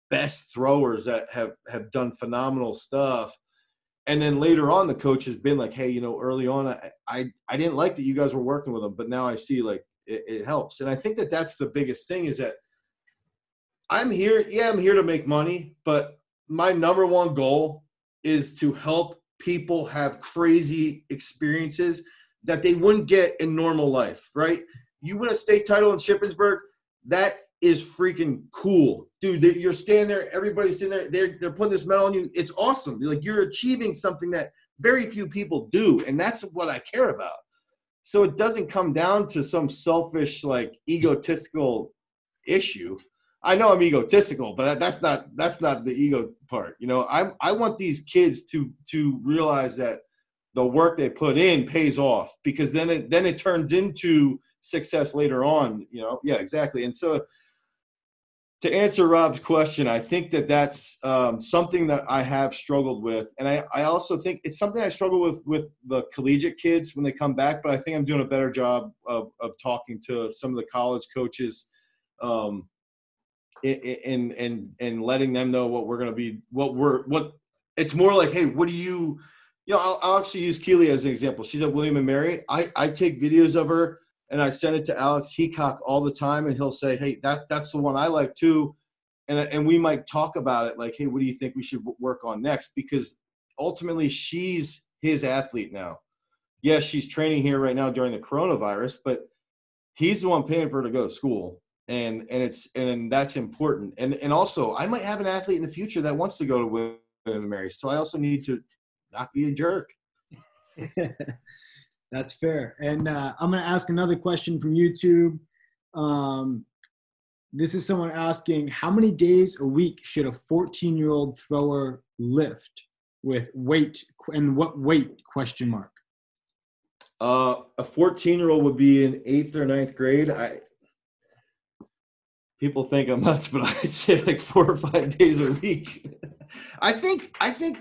best throwers that have have done phenomenal stuff and then later on the coach has been like hey you know early on i i, I didn't like that you guys were working with them but now i see like it, it, helps and i think that that's the biggest thing is that i'm here yeah i'm here to make money but my number one goal is to help people have crazy experiences that they wouldn't get in normal life right you win a state title in shippensburg that is freaking cool, dude. You're standing there, everybody's sitting there, they're they're putting this medal on you. It's awesome. Like you're achieving something that very few people do, and that's what I care about. So it doesn't come down to some selfish, like egotistical issue. I know I'm egotistical, but that's not that's not the ego part. You know, I I want these kids to to realize that the work they put in pays off because then it then it turns into success later on. You know, yeah, exactly. And so to answer Rob's question, I think that that's um, something that I have struggled with, and I, I also think it's something I struggle with with the collegiate kids when they come back. But I think I'm doing a better job of, of talking to some of the college coaches, um, and and and letting them know what we're going to be, what we're what. It's more like, hey, what do you, you know? I'll, I'll actually use Keely as an example. She's at William and Mary. I I take videos of her and I send it to Alex Heacock all the time, and he'll say, "Hey, that that's the one I like too," and and we might talk about it like, "Hey, what do you think we should work on next?" Because ultimately, she's his athlete now. Yes, she's training here right now during the coronavirus, but he's the one paying for her to go to school, and and it's and that's important. And and also, I might have an athlete in the future that wants to go to William and Mary, so I also need to not be a jerk. That's fair. And uh, I'm going to ask another question from YouTube. Um, this is someone asking how many days a week should a 14 year old thrower lift with weight and what weight question mark uh, a 14 year old would be in eighth or ninth grade i people think i'm nuts but i'd say like four or five days a week i think i think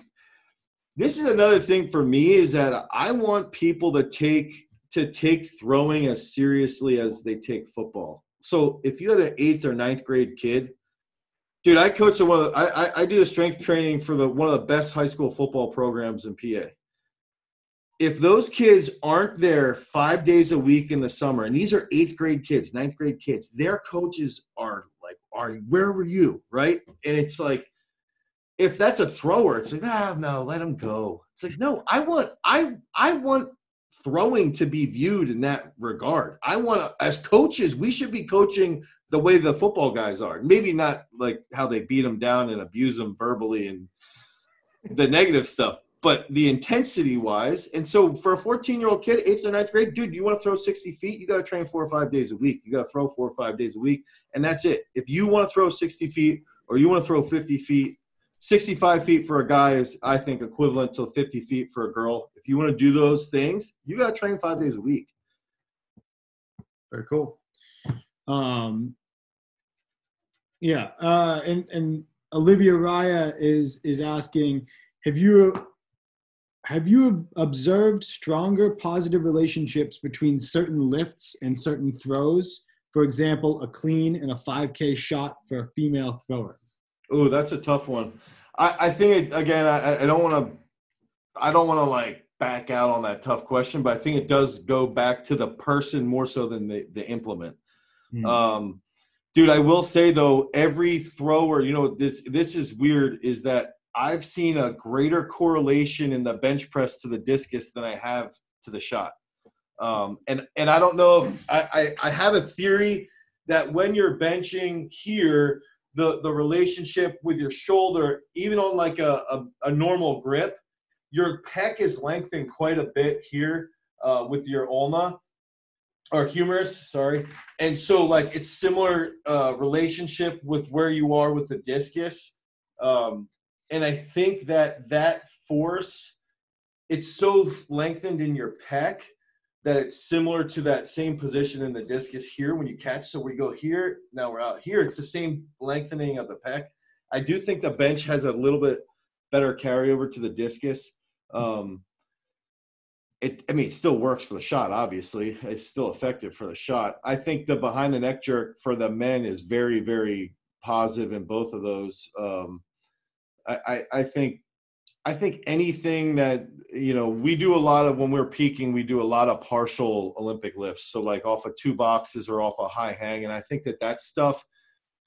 this is another thing for me is that I want people to take to take throwing as seriously as they take football. So if you had an eighth or ninth grade kid, dude, I coach one. Of the, I, I do the strength training for the one of the best high school football programs in PA. If those kids aren't there five days a week in the summer, and these are eighth grade kids, ninth grade kids, their coaches are like, "Are where were you?" Right? And it's like if that's a thrower, it's like, ah, no, let him go. It's like, no, I want, I, I want throwing to be viewed in that regard. I want to, as coaches, we should be coaching the way the football guys are. Maybe not like how they beat them down and abuse them verbally and the negative stuff, but the intensity wise. And so for a 14 year old kid, eighth or ninth grade, dude, you want to throw 60 feet, you got to train four or five days a week. You got to throw four or five days a week. And that's it. If you want to throw 60 feet or you want to throw 50 feet, 65 feet for a guy is, I think, equivalent to 50 feet for a girl. If you want to do those things, you got to train five days a week. Very cool. Um, yeah, uh, and and Olivia Raya is is asking, have you have you observed stronger positive relationships between certain lifts and certain throws? For example, a clean and a 5K shot for a female thrower. Oh, that's a tough one. I, I think again, I, I don't want to, I don't want to like back out on that tough question, but I think it does go back to the person more so than the, the implement. Mm. Um, dude, I will say though, every thrower, you know, this this is weird, is that I've seen a greater correlation in the bench press to the discus than I have to the shot. Um, and and I don't know if I, I, I have a theory that when you're benching here, the the relationship with your shoulder, even on like a, a, a normal grip, your pec is lengthened quite a bit here uh, with your ulna or humerus, sorry. And so like it's similar uh, relationship with where you are with the discus. Um, and I think that that force, it's so lengthened in your pec that it's similar to that same position in the discus here when you catch. So we go here, now we're out here. It's the same lengthening of the pec. I do think the bench has a little bit better carryover to the discus. Um, it, I mean, it still works for the shot. Obviously, it's still effective for the shot. I think the behind the neck jerk for the men is very, very positive in both of those. Um, I, I, think I think anything that you know we do a lot of when we're peaking, we do a lot of partial Olympic lifts. So like off of two boxes or off a high hang, and I think that that stuff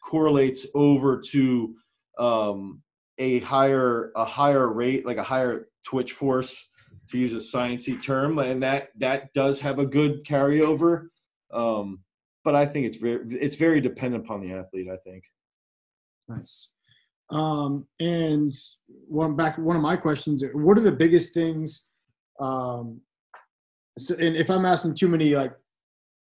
correlates over to um, a higher a higher rate, like a higher twitch force, to use a sciencey term, and that that does have a good carryover. Um, but I think it's very it's very dependent upon the athlete. I think. Nice. Um, and one back, one of my questions: What are the biggest things? Um, so, and if I'm asking too many like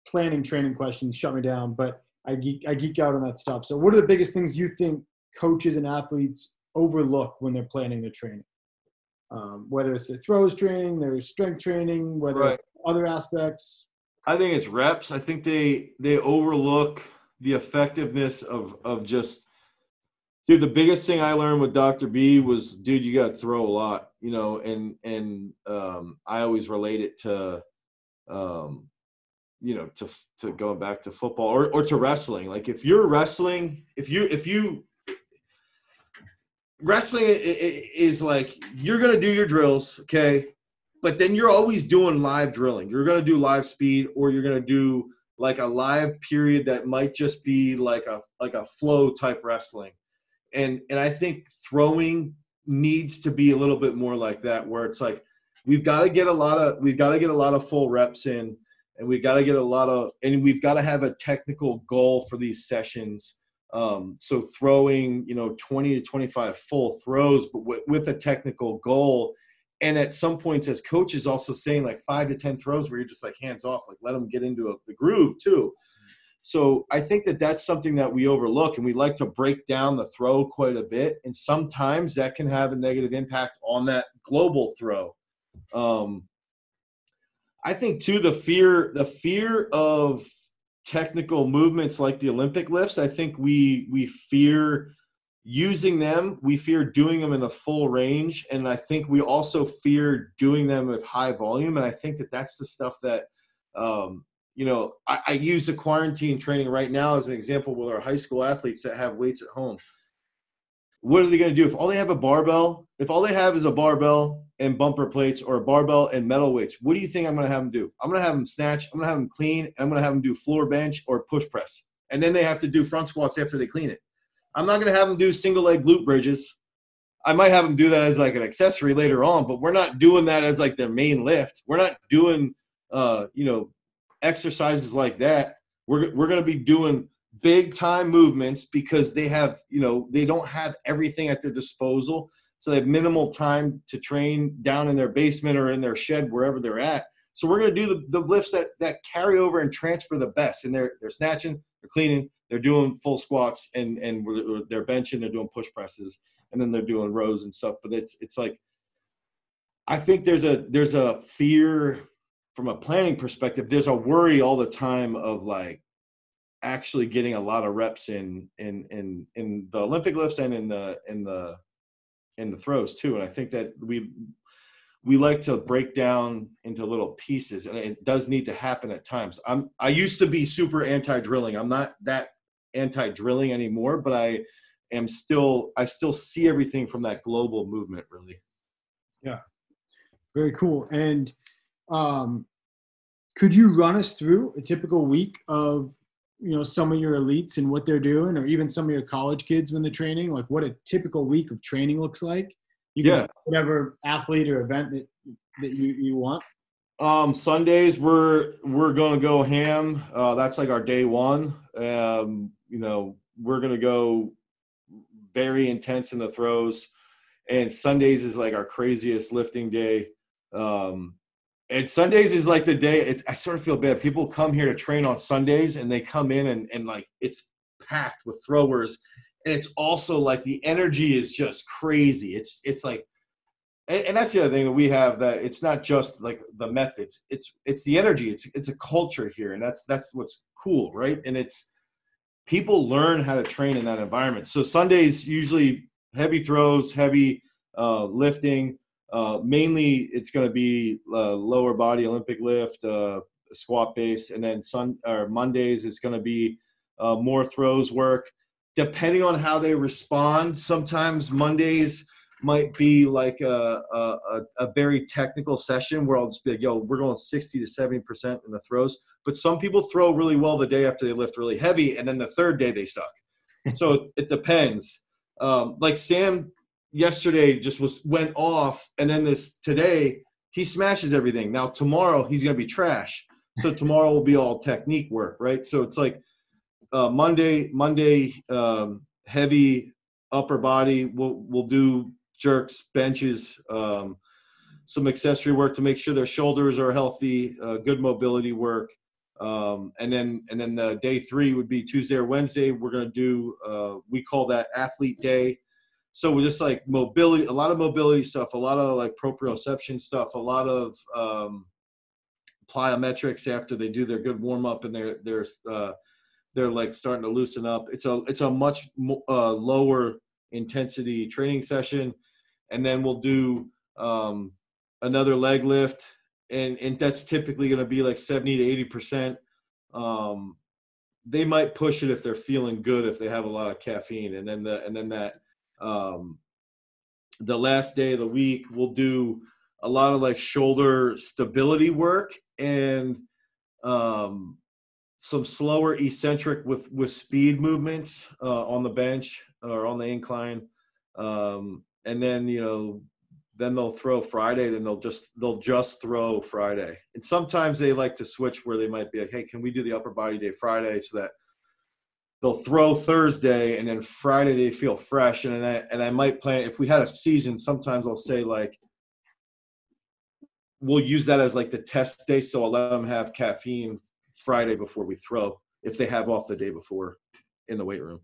planning training questions, shut me down. But I geek, I geek out on that stuff. So, what are the biggest things you think coaches and athletes overlook when they're planning their training? Um, whether it's their throws training, their strength training, whether right. other aspects. I think it's reps. I think they they overlook the effectiveness of of just dude the biggest thing i learned with dr b was dude you got to throw a lot you know and and um, i always relate it to um, you know to to going back to football or, or to wrestling. Like if you're wrestling if you if you wrestling is like you're gonna do your drills okay? But then you're always doing live drilling. You're gonna do live speed or you're gonna do like a live period that might just be like a like a flow type wrestling and and I think throwing needs to be a little bit more like that, where it's like we've got to get a lot of we've got to get a lot of full reps in, and we've got to get a lot of and we've got to have a technical goal for these sessions. Um, so throwing, you know, 20 to 25 full throws, but w- with a technical goal. And at some points, as coaches, also saying like five to 10 throws where you're just like hands off, like let them get into a, the groove too. So I think that that's something that we overlook, and we like to break down the throw quite a bit, and sometimes that can have a negative impact on that global throw. Um, I think too the fear the fear of technical movements like the Olympic lifts. I think we we fear using them. We fear doing them in a full range, and I think we also fear doing them with high volume. And I think that that's the stuff that um, you know, I, I use the quarantine training right now as an example with our high school athletes that have weights at home. What are they going to do if all they have a barbell? If all they have is a barbell and bumper plates or a barbell and metal weights, what do you think I'm going to have them do? I'm going to have them snatch. I'm going to have them clean. I'm going to have them do floor bench or push press, and then they have to do front squats after they clean it. I'm not going to have them do single leg glute bridges. I might have them do that as like an accessory later on, but we're not doing that as like their main lift. We're not doing, uh, you know, exercises like that, we're, we're going to be doing big time movements because they have, you know, they don't have everything at their disposal. So they have minimal time to train down in their basement or in their shed, wherever they're at. So we're going to do the, the lifts that, that carry over and transfer the best. And they're, they're snatching, they're cleaning, they're doing full squats and, and they're benching, they're doing push presses, and then they're doing rows and stuff. But it's, it's like, I think there's a, there's a fear from a planning perspective, there's a worry all the time of like actually getting a lot of reps in in in in the Olympic lifts and in the in the in the throws too. And I think that we we like to break down into little pieces and it does need to happen at times. I'm i used to be super anti-drilling. I'm not that anti-drilling anymore but i am still i still see everything from that global movement really. Yeah. Very cool and um could you run us through a typical week of you know some of your elites and what they're doing or even some of your college kids when they're training? Like what a typical week of training looks like. You yeah. whatever athlete or event that, that you, you want. Um sundays we're we're gonna go ham. Uh that's like our day one. Um you know we're gonna go very intense in the throws. And sundays is like our craziest lifting day. Um and Sundays is like the day. It, I sort of feel bad. People come here to train on Sundays, and they come in and and like it's packed with throwers, and it's also like the energy is just crazy. It's it's like, and, and that's the other thing that we have that it's not just like the methods. It's it's the energy. It's it's a culture here, and that's that's what's cool, right? And it's people learn how to train in that environment. So Sundays usually heavy throws, heavy uh, lifting uh, mainly, it's going to be uh, lower body Olympic lift, uh, squat base, and then sun or Mondays it's going to be uh, more throws work. Depending on how they respond, sometimes Mondays might be like a, a, a very technical session where I'll just be like, "Yo, we're going 60 to 70 percent in the throws." But some people throw really well the day after they lift really heavy, and then the third day they suck. so it depends. Um, like Sam yesterday just was went off, and then this today he smashes everything. Now tomorrow he's gonna be trash. So tomorrow will be all technique work, right? So it's like uh, Monday, Monday um, heavy upper body. We'll we'll do jerks, benches, um, some accessory work to make sure their shoulders are healthy, uh, good mobility work. Um, and then and then the day three would be Tuesday or Wednesday. We're gonna do uh, we call that athlete day so we're just like mobility a lot of mobility stuff a lot of like proprioception stuff a lot of um, plyometrics after they do their good warm up and they're they're uh, they're like starting to loosen up. It's a it's a much uh, lower intensity training session. And then we'll do um, another leg lift and and that's typically going to be like 70 to 80 percent. Um, they might push it if they're feeling good if they have a lot of caffeine and then the and then that um, the last day of the week we'll do a lot of like shoulder stability work and um, some slower eccentric with with speed movements uh, on the bench or on the incline. Um, and then you know then they'll throw friday then they'll just they'll just throw friday. And sometimes they like to switch where they might be like hey can we do the upper body day friday so that they'll throw Thursday and then Friday they feel fresh. And I, and I might plan, if we had a season, sometimes I'll say like, we'll use that as like the test day. So I'll let them have caffeine Friday before we throw if they have off the day before in the weight room.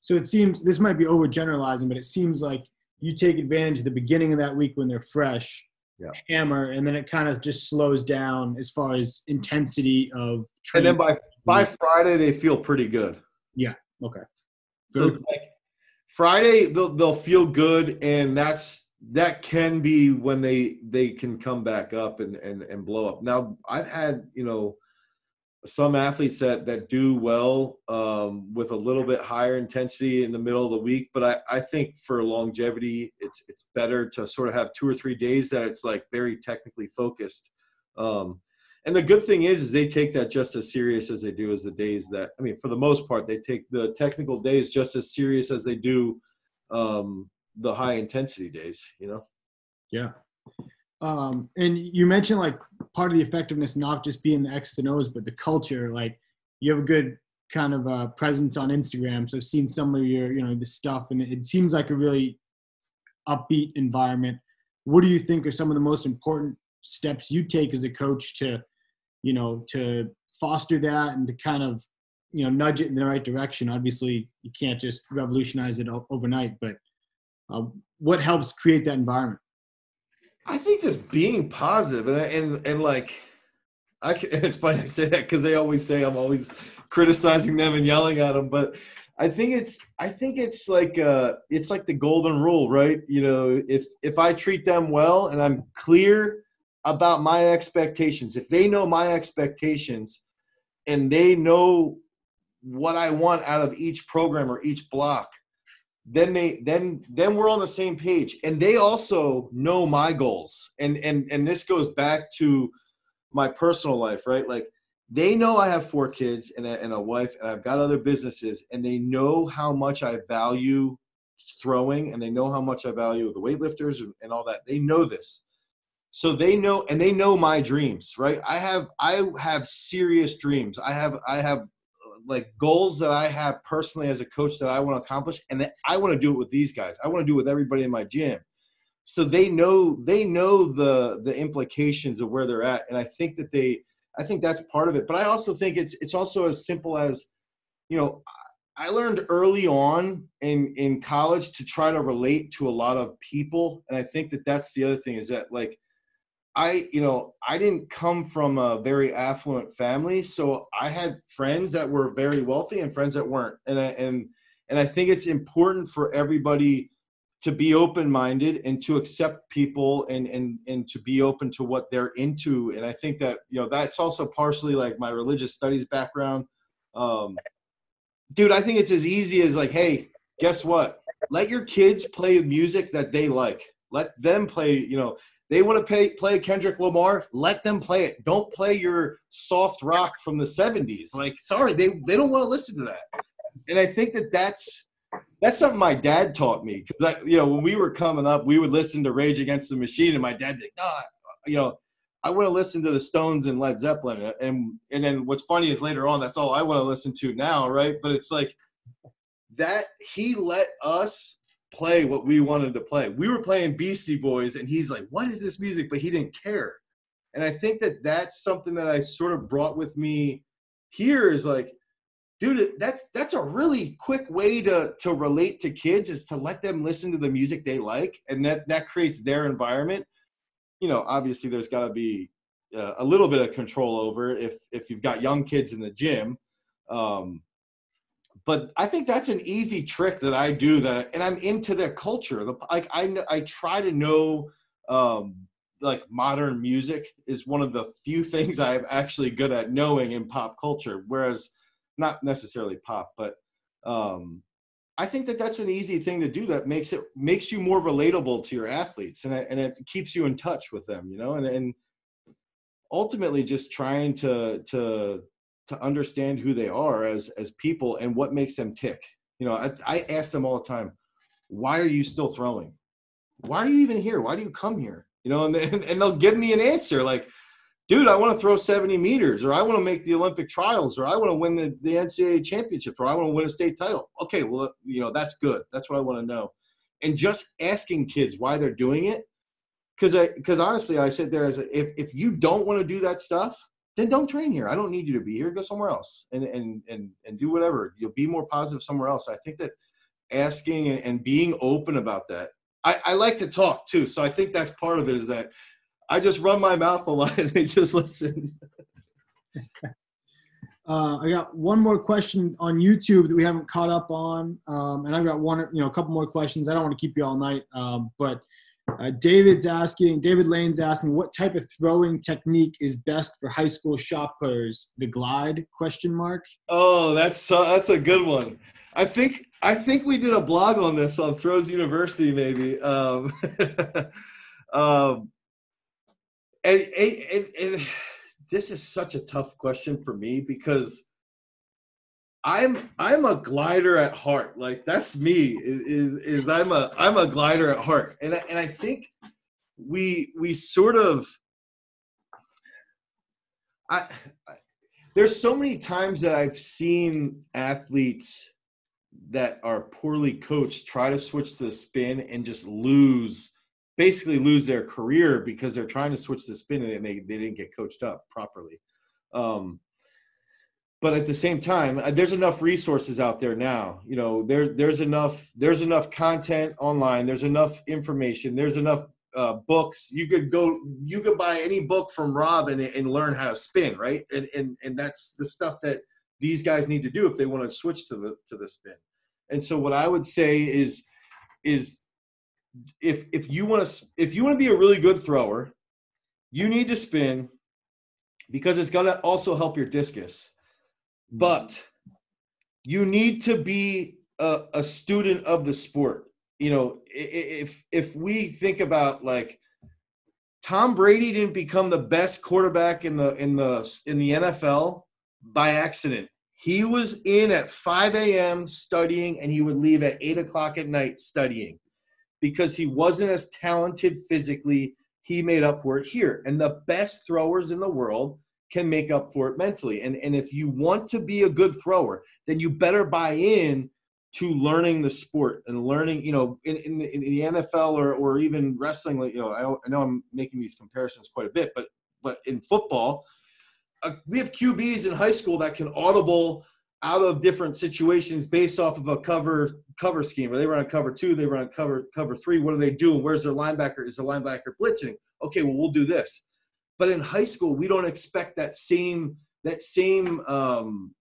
So it seems this might be overgeneralizing, but it seems like you take advantage of the beginning of that week when they're fresh, yeah. hammer, and then it kind of just slows down as far as intensity of. Training. And then by by Friday they feel pretty good. Yeah. Okay. Good. So like Friday, they'll they'll feel good, and that's that can be when they they can come back up and and and blow up. Now I've had you know some athletes that that do well um, with a little bit higher intensity in the middle of the week, but I I think for longevity, it's it's better to sort of have two or three days that it's like very technically focused. Um, and the good thing is, is they take that just as serious as they do as the days that I mean, for the most part, they take the technical days just as serious as they do um, the high intensity days. You know. Yeah. Um, and you mentioned like part of the effectiveness not just being the X and O's, but the culture. Like you have a good kind of uh, presence on Instagram, so I've seen some of your you know the stuff, and it seems like a really upbeat environment. What do you think are some of the most important steps you take as a coach to you know, to foster that and to kind of, you know, nudge it in the right direction. Obviously, you can't just revolutionize it overnight, but uh, what helps create that environment? I think just being positive and and and like, I can, it's funny I say that because they always say I'm always criticizing them and yelling at them, but I think it's I think it's like uh it's like the golden rule, right? You know, if if I treat them well and I'm clear about my expectations, if they know my expectations and they know what I want out of each program or each block, then they then then we're on the same page. And they also know my goals. And and and this goes back to my personal life, right? Like they know I have four kids and a, and a wife, and I've got other businesses, and they know how much I value throwing, and they know how much I value the weightlifters and, and all that. They know this, so they know, and they know my dreams, right? I have I have serious dreams. I have I have uh, like goals that I have personally as a coach that I want to accomplish, and that I want to do it with these guys. I want to do it with everybody in my gym. So they know they know the the implications of where they're at, and I think that they I think that's part of it. But I also think it's it's also as simple as, you know, I learned early on in in college to try to relate to a lot of people, and I think that that's the other thing is that like. I, you know, I didn't come from a very affluent family, so I had friends that were very wealthy and friends that weren't, and I, and and I think it's important for everybody to be open minded and to accept people and and and to be open to what they're into. And i think that you know that's also partially like my religious studies background. Um dude i think it's as easy as like hey guess what? Let your kids play music that they like. Let them play you know they want to play play kendrick lamar let them play it. Don't play your soft rock from the 70s like sorry they they don't want to listen to that. And i think that that's that's something my dad taught me because I, you know, when we were coming up, we would listen to Rage Against the Machine, and my dad, like, no, you know, I want to listen to the Stones and Led Zeppelin, and and then what's funny is later on, that's all I want to listen to now, right? But it's like that he let us play what we wanted to play. We were playing Beastie Boys, and he's like, "What is this music?" But he didn't care, and I think that that's something that I sort of brought with me here is like dude that's that's a really quick way to to relate to kids is to let them listen to the music they like and that that creates their environment you know obviously there's got to be uh, a little bit of control over if if you've got young kids in the gym um but i think that's an easy trick that i do that and i'm into their culture. The like i i try to know um like modern music is one of the few things i'm actually good at knowing in pop culture whereas not necessarily pop, but um, I think that that's an easy thing to do that makes it makes you more relatable to your athletes and it, and it keeps you in touch with them, you know, and and ultimately just trying to to to understand who they are as as people and what makes them tick. You know, I, I ask them all the time, why are you still throwing? Why are you even here? Why do you come here? You know, and and they'll give me an answer like, dude, I want to throw 70 meters, or I want to make the Olympic trials, or I want to win the, the NCAA championship, or I want to win a state title. Okay, well, you know, that's good. That's what I want to know. And just asking kids why they're doing it. Because I, because honestly, I sit there as if if you don't want to do that stuff, then don't train here. I don't need you to be here. Go somewhere else and and and and do whatever. You'll be more positive somewhere else. I think that asking and being open about that. I, I like to talk too, so I think that's part of it. Is that I just run my mouth a lot and they just listen. Uh, I got one more question on YouTube that we haven't caught up on, um, and I've got one, you know, a couple more questions. I don't want to keep you all night, um, but uh, David's asking, David Lane's asking, what type of throwing technique is best for high school shot putters? The glide? Question mark. Oh, that's uh, that's a good one. I think I think we did a blog on this on Throws University, maybe. Um, um, and, and, and, this is such a tough question for me because I'm I'm a glider at heart. Like that's me. Is is I'm a I'm a glider at heart, and I, and I think we we sort of I, I there's so many times that I've seen athletes that are poorly coached try to switch to the spin and just lose basically lose their career because they're trying to switch the spin and they, they didn't get coached up properly. Um, but at the same time, uh, there's enough resources out there now. You know, there there's enough there's enough content online. There's enough information. There's enough uh, books. You could go you could buy any book from Rob and, and learn how to spin, right? And and and that's the stuff that these guys need to do if they want to switch to the to the spin. And so what I would say is is if if you want to if you want to be a really good thrower, you need to spin because it's going to also help your discus. But you need to be a, a student of the sport. You know, if if we think about like Tom Brady didn't become the best quarterback in the in the in the NFL by accident. He was in at 5 a.m. studying, and he would leave at 8 o'clock at night studying because he wasn't as talented physically. He made up for it here. And the best throwers in the world can make up for it mentally. And, and if you want to be a good thrower, then you better buy in to learning the sport and learning, you know, in, in, the, in the NFL or, or even wrestling, you know, I, I know I'm making these comparisons quite a bit, but, but in football, uh, we have QBs in high school that can audible out of different situations based off of a cover cover scheme. Or they run a cover two, they run a cover cover three. What are they doing? Where's their linebacker? Is the linebacker blitzing? Okay, well we'll do this. But in high school, we don't expect that same that same um,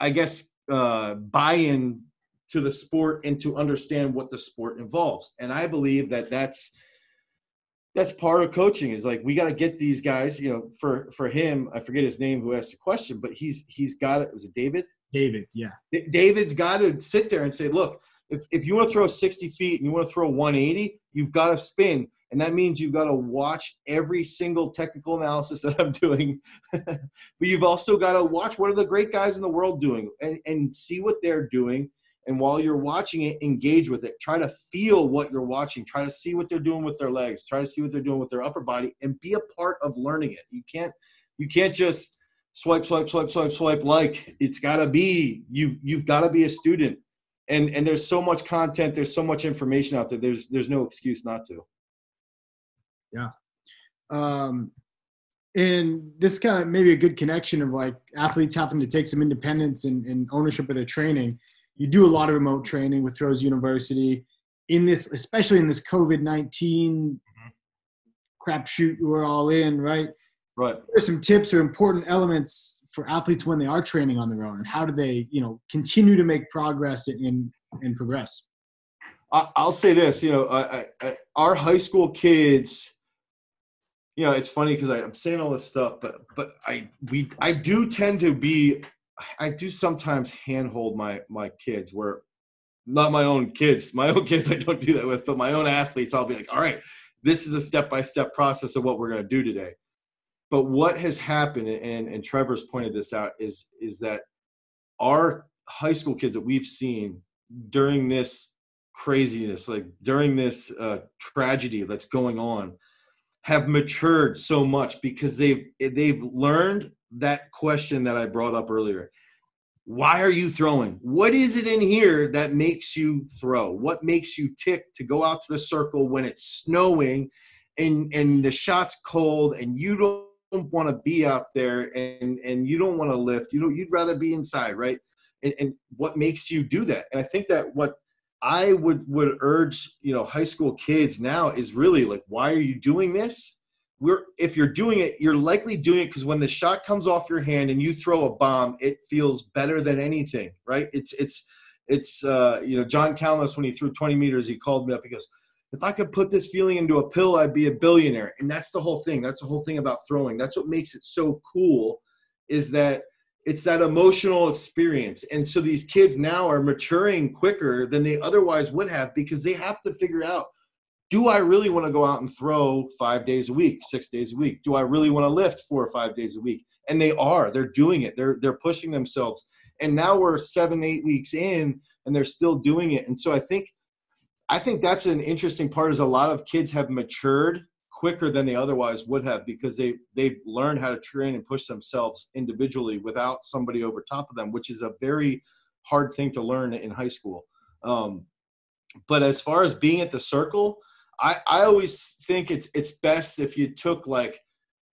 I guess uh, buy-in to the sport and to understand what the sport involves. And I believe that that's that's part of coaching is like we got to get these guys you know for for him i forget his name who asked the question but he's he's got it. Was it david? David yeah. David's got to sit there and say look if, if you want to throw 60 feet and you want to throw 180 you've got to spin and that means you've got to watch every single technical analysis that i'm doing. But you've also got to watch what are the great guys in the world doing and, and see what they're doing. And while you're watching it engage with it. Try to feel what you're watching. Try to see what they're doing with their legs. Try to see what they're doing with their upper body and be a part of learning it. You can't you can't just swipe swipe swipe swipe swipe like it's got to be. You've you've got to be a student. And and there's so much content. There's so much information out there. There's there's no excuse not to yeah um and this is kind of maybe a good connection of like athletes having to take some independence and, and ownership of their training you do a lot of remote training with Throws University. In this, especially in this COVID 19 mm-hmm. crapshoot we're all in, right? Right. There's some tips or important elements for athletes when they are training on their own, and how do they, you know, continue to make progress and and progress? I'll say this, you know, I, I, our high school kids, you know, it's funny because I'm saying all this stuff, but but I we I do tend to be I do sometimes handhold my my kids where not my own kids, my own kids I don't do that with, but my own athletes, I'll be like, all right, this is a step-by-step process of what we're going to do today. But what has happened, and, and Trevor's pointed this out, is is that our high school kids that we've seen during this craziness, like during this uh, tragedy that's going on, have matured so much because they've they've learned that question that I brought up earlier. Why are you throwing? What is it in here that makes you throw? What makes you tick to go out to the circle when it's snowing and and the shot's cold and you don't want to be out there and and you don't want to lift. You know, you'd rather be inside, right? And, and what makes you do that? And I think that what I would would urge, you know, high school kids now is really like, why are you doing this? we're if you're doing it, you're likely doing it because when the shot comes off your hand and you throw a bomb, it feels better than anything, right? It's it's it's uh, you know John Calmus when he threw 20 meters, he called me up He goes, if I could put this feeling into a pill, I'd be a billionaire. And that's the whole thing. That's the whole thing about throwing. That's what makes it so cool, is that it's that emotional experience. And so these kids now are maturing quicker than they otherwise would have because they have to figure out do I really want to go out and throw five days a week, six days a week? Do I really want to lift four or five days a week? And they are. They're doing it. They're they're pushing themselves. And now we're seven, eight weeks in, and they're still doing it. And so I think, I think that's an interesting part. Is a lot of kids have matured quicker than they otherwise would have because they they've learned how to train and push themselves individually without somebody over top of them, which is a very hard thing to learn in high school. Um, but as far as being at the circle, I, I always think it's it's best if you took like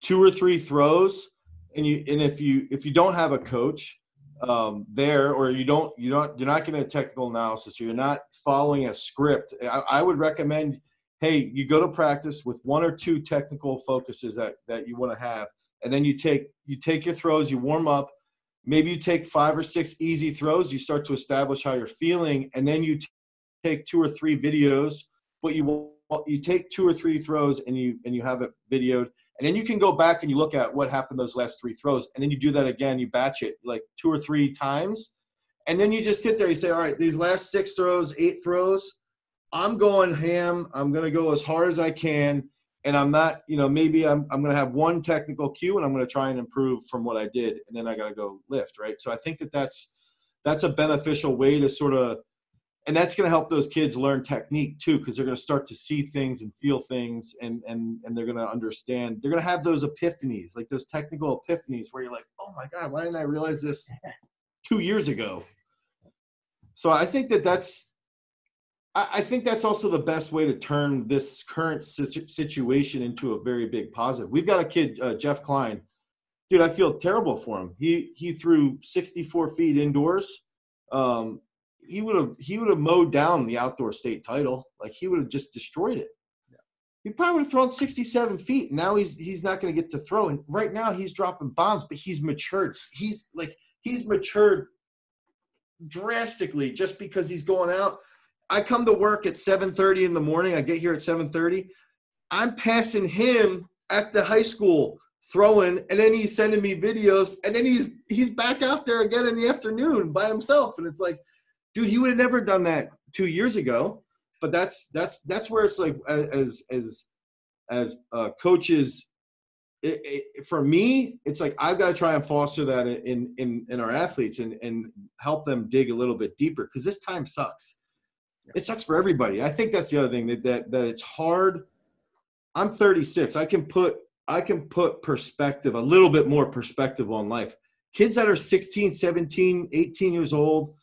two or three throws and you and if you if you don't have a coach um, there or you don't you don't you're not getting a technical analysis or you're not following a script I, I would recommend hey you go to practice with one or two technical focuses that that you want to have and then you take you take your throws you warm up maybe you take five or six easy throws. You start to establish how you're feeling, and then you t- take two or three videos. But you you take two or three throws and you and you have it videoed, and then you can go back and you look at what happened those last three throws, and then you do that again. You batch it like two or three times, and then you just sit there. You say, all right, these last six throws, eight throws, I'm going ham. I'm going to go as hard as I can and I'm not, you know, maybe I'm, I'm going to have one technical cue and I'm going to try and improve from what I did. And then I got to go lift. Right. So I think that that's, that's a beneficial way to sort of, and that's going to help those kids learn technique too, because they're going to start to see things and feel things and, and, and they're going to understand, they're going to have those epiphanies, like those technical epiphanies where you're like, oh my God, why didn't I realize this two years ago? So I think that that's, I think that's also the best way to turn this current situation into a very big positive. We've got a kid, uh, Jeff Klein. Dude, I feel terrible for him. He he threw 64 feet indoors. Um, he would have he would have mowed down the outdoor state title. Like he would have just destroyed it. He probably would have thrown 67 feet. Now he's he's not going to get to throw. And right now he's dropping bombs, but he's matured. He's like he's matured drastically just because he's going out I come to work at 7:30 in the morning. I get here at 7:30. I'm passing him at the high school throwing, and then he's sending me videos, and then he's he's back out there again in the afternoon by himself, and it's like, dude, you would have never done that two years ago. But that's that's that's where it's like as as as uh, coaches. It, it, for me, it's like I've got to try and foster that in in in our athletes and and help them dig a little bit deeper because this time sucks it sucks for everybody. I think that's the other thing that, that that it's hard. I'm 36. I can put I can put perspective, a little bit more perspective on life. Kids that are 16, 17, 18 years old,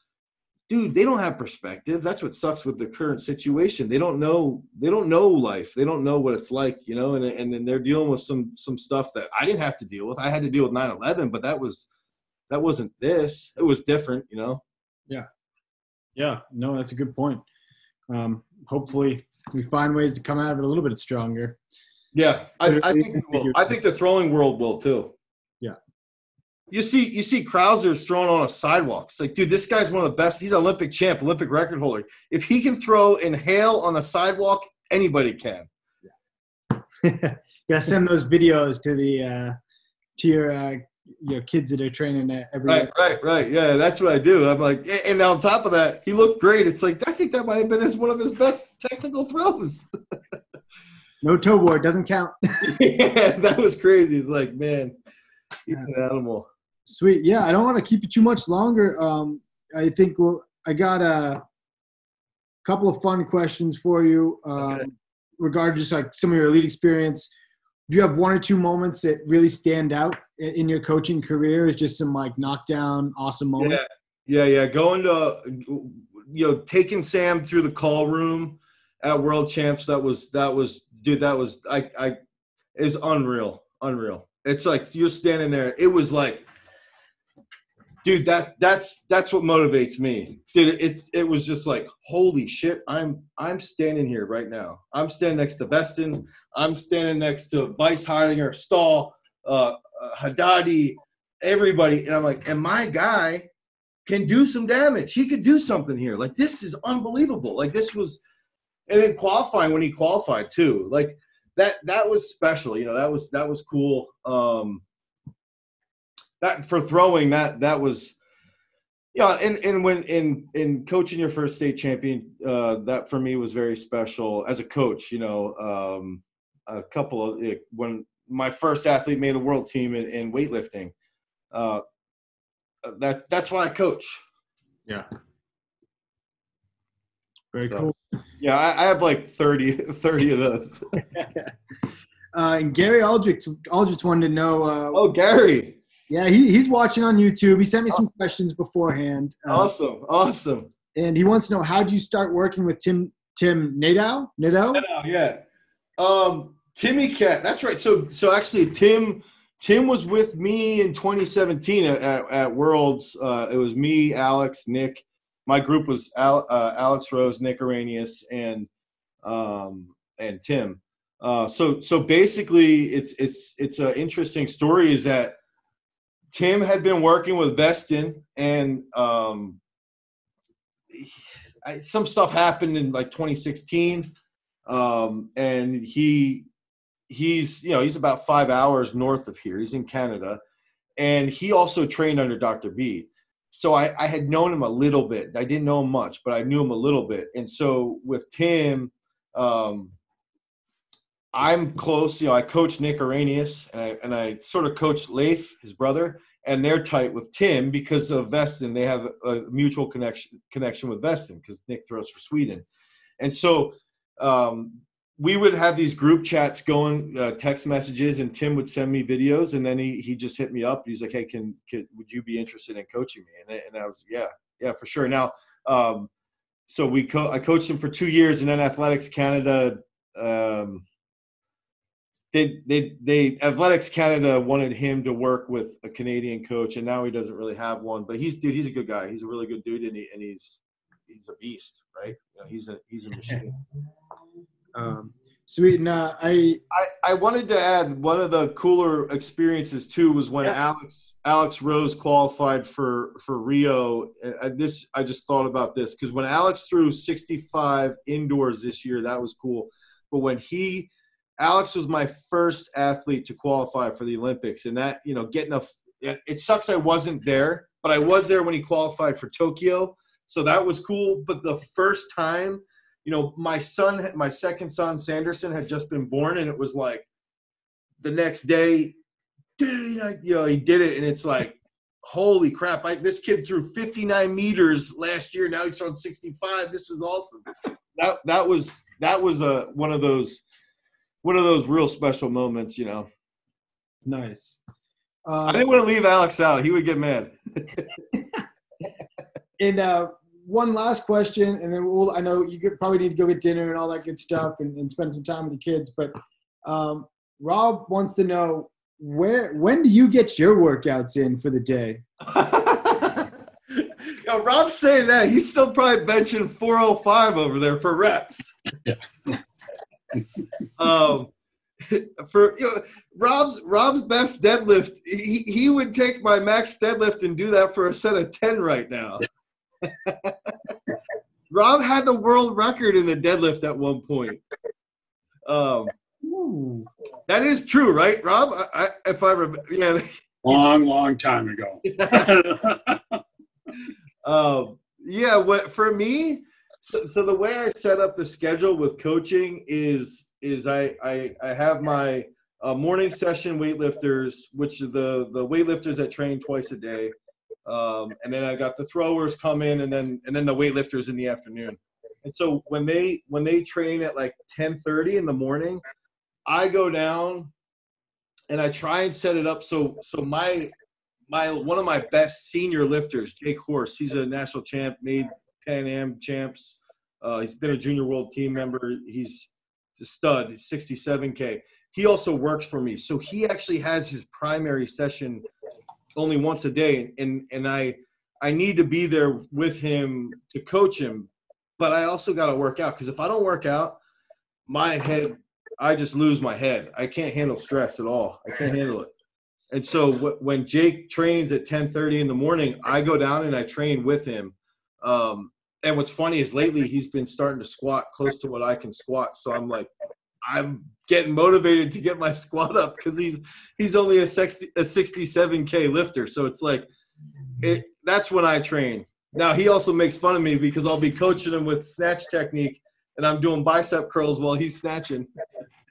dude, they don't have perspective. That's what sucks with the current situation. They don't know they don't know life. They don't know what it's like, you know, and and then they're dealing with some some stuff that I didn't have to deal with. I had to deal with 9/11, but that was that wasn't this. It was different, you know. Yeah. Yeah, no, that's a good point um, hopefully we find ways to come out of it a little bit stronger. Yeah, I, I think I think the throwing world will too. Yeah. You see, you see Crouser's throwing on a sidewalk. It's like, dude, this guy's one of the best. He's an Olympic champ, Olympic record holder. If he can throw in hail on a sidewalk, anybody can. Yeah. Gotta send those videos to the uh, to your uh, you know kids that are training every right right right. Yeah that's what i do. I'm like and on top of that he looked great. It's like i think that might have been his one of his best technical throws. No toe board doesn't count. Yeah that was crazy. It's like man he's yeah. an animal. Sweet. Yeah i don't want to keep you too much longer. Um i think well i got a couple of fun questions for you um okay. regarding just like some of your elite experience. Do you have one or two moments that really stand out in your coaching career is just some like knockdown awesome moment? Yeah yeah. Yeah going to you know taking sam through the call room at world champs that was that was dude that was i i is unreal unreal. It's like you're standing there it was like dude that that's that's what motivates me. Dude it, it was just like holy shit i'm i'm standing here right now. I'm standing next to Vésteinn i'm standing next to Vice Heidinger Stahl uh, uh, Haddadi, everybody, and I'm like, and my guy can do some damage. He could do something here. Like this is unbelievable. Like this was, and then qualifying when he qualified too. Like that that was special. You know that was that was cool. Um, that for throwing that that was. Yeah, and, and when in in coaching your first state champion, uh, that for me was very special as a coach. You know, um, a couple of when my first athlete made the world team in, in weightlifting. Uh, that that's why I coach. Yeah. Very so, cool. Yeah, I, I, have like 30, 30 of those. uh, and Gary Aldrich, Aldrich wanted to know. Uh, oh, Gary. Yeah, he, he's watching on YouTube. He sent me some questions beforehand. Uh, awesome, awesome. And he wants to know how do you start working with Tim Tim Nedow? Nadeau? Nadeau, yeah. Um, Timmy Cat. That's right. So so actually, Tim Tim was with me in 2017 at, at, Worlds. Uh, it was me, Alex, Nick. My group was Al, uh, Alex Rose, Nick Arrhenius, and um, and Tim. Uh, so so basically, it's it's it's an interesting story. Is that Tim had been working with Vésteinn, and um, I, some stuff happened in like 2016, um, and he he's you know he's about five hours north of here. He's in Canada, and he also trained under Dr. B. So I, I had known him a little bit. I didn't know him much, but I knew him a little bit. And so with Tim, um, I'm close. You know, I coach Nick Arrhenius, and I, and I sort of coach Leif, his brother, and they're tight with Tim because of Vésteinn. They have a mutual connection connection with Vésteinn because Nick throws for Sweden, and so um, we would have these group chats going, uh, text messages, and Tim would send me videos, and then he he just hit me up. He's like, "Hey, can, can would you be interested in coaching me?" And, and I was, "Yeah, yeah, for sure." Now, um, so we co- I coached him for two years, and then Athletics Canada. Um, they, they, they, Athletics Canada wanted him to work with a Canadian coach, and now he doesn't really have one. But he's, dude, he's a good guy. He's a really good dude, and, he, and he's, he's a beast, right? You know, he's a, he's a machine. Um, sweet. And uh, I, I, I wanted to add one of the cooler experiences too was when yeah. Alex Alex Rose qualified for for Rio. I, this I just thought about this because when Alex threw 65 indoors this year, that was cool. But when he Alex was my first athlete to qualify for the Olympics, and that you know getting a it, it sucks I wasn't there, but I was there when he qualified for Tokyo, so that was cool. But the first time you know, my son, my second son, Sanderson, had just been born, and it was like the next day, dude, you know, he did it, and it's like, holy crap! I, this kid threw 59 meters last year. Now he's throwing 65. This was awesome. That that was that was a one of those one of those real special moments, you know. Nice. Uh, I didn't want to leave Alex out. He would get mad. and uh, one last question, and then we'll. I know you could probably need to go get dinner and all that good stuff, and, and spend some time with the kids. But um, Rob wants to know where when do you get your workouts in for the day? Yo, Rob's saying that he's still probably benching 405 over there for reps. Yeah. um, for you know, Rob's Rob's best deadlift, he, he would take my max deadlift and do that for a set of 10 right now. Rob had the world record in the deadlift at one point. Um, that is true, right, Rob? I, I, if I remember, yeah. Long, long time ago. um, yeah. What for me? So, so the way I set up the schedule with coaching is is I I, I have my uh, morning session weightlifters, which are the the weightlifters that train twice a day. Um, and then I got the throwers come in, and then and then the weightlifters in the afternoon. And so when they when they train at like 10:30 in the morning, I go down and I try and set it up so so my my one of my best senior lifters, Jake Horse, he's a national champ, made Pan Am champs. Uh, he's been a junior world team member. He's a stud. He's 67k. He also works for me, so he actually has his primary session only once a day, and and I I need to be there with him to coach him, but I also got to work out because if I don't work out, my head I just lose my head. I can't handle stress at all. I can't handle it. And so when Jake trains at 10:30 in the morning, I go down and I train with him. Um, and what's funny is lately he's been starting to squat close to what I can squat. So I'm like, I'm getting motivated to get my squat up because he's he's only a 60 a 67k lifter. So it's like it that's when I train. Now he also makes fun of me because I'll be coaching him with snatch technique and I'm doing bicep curls while he's snatching.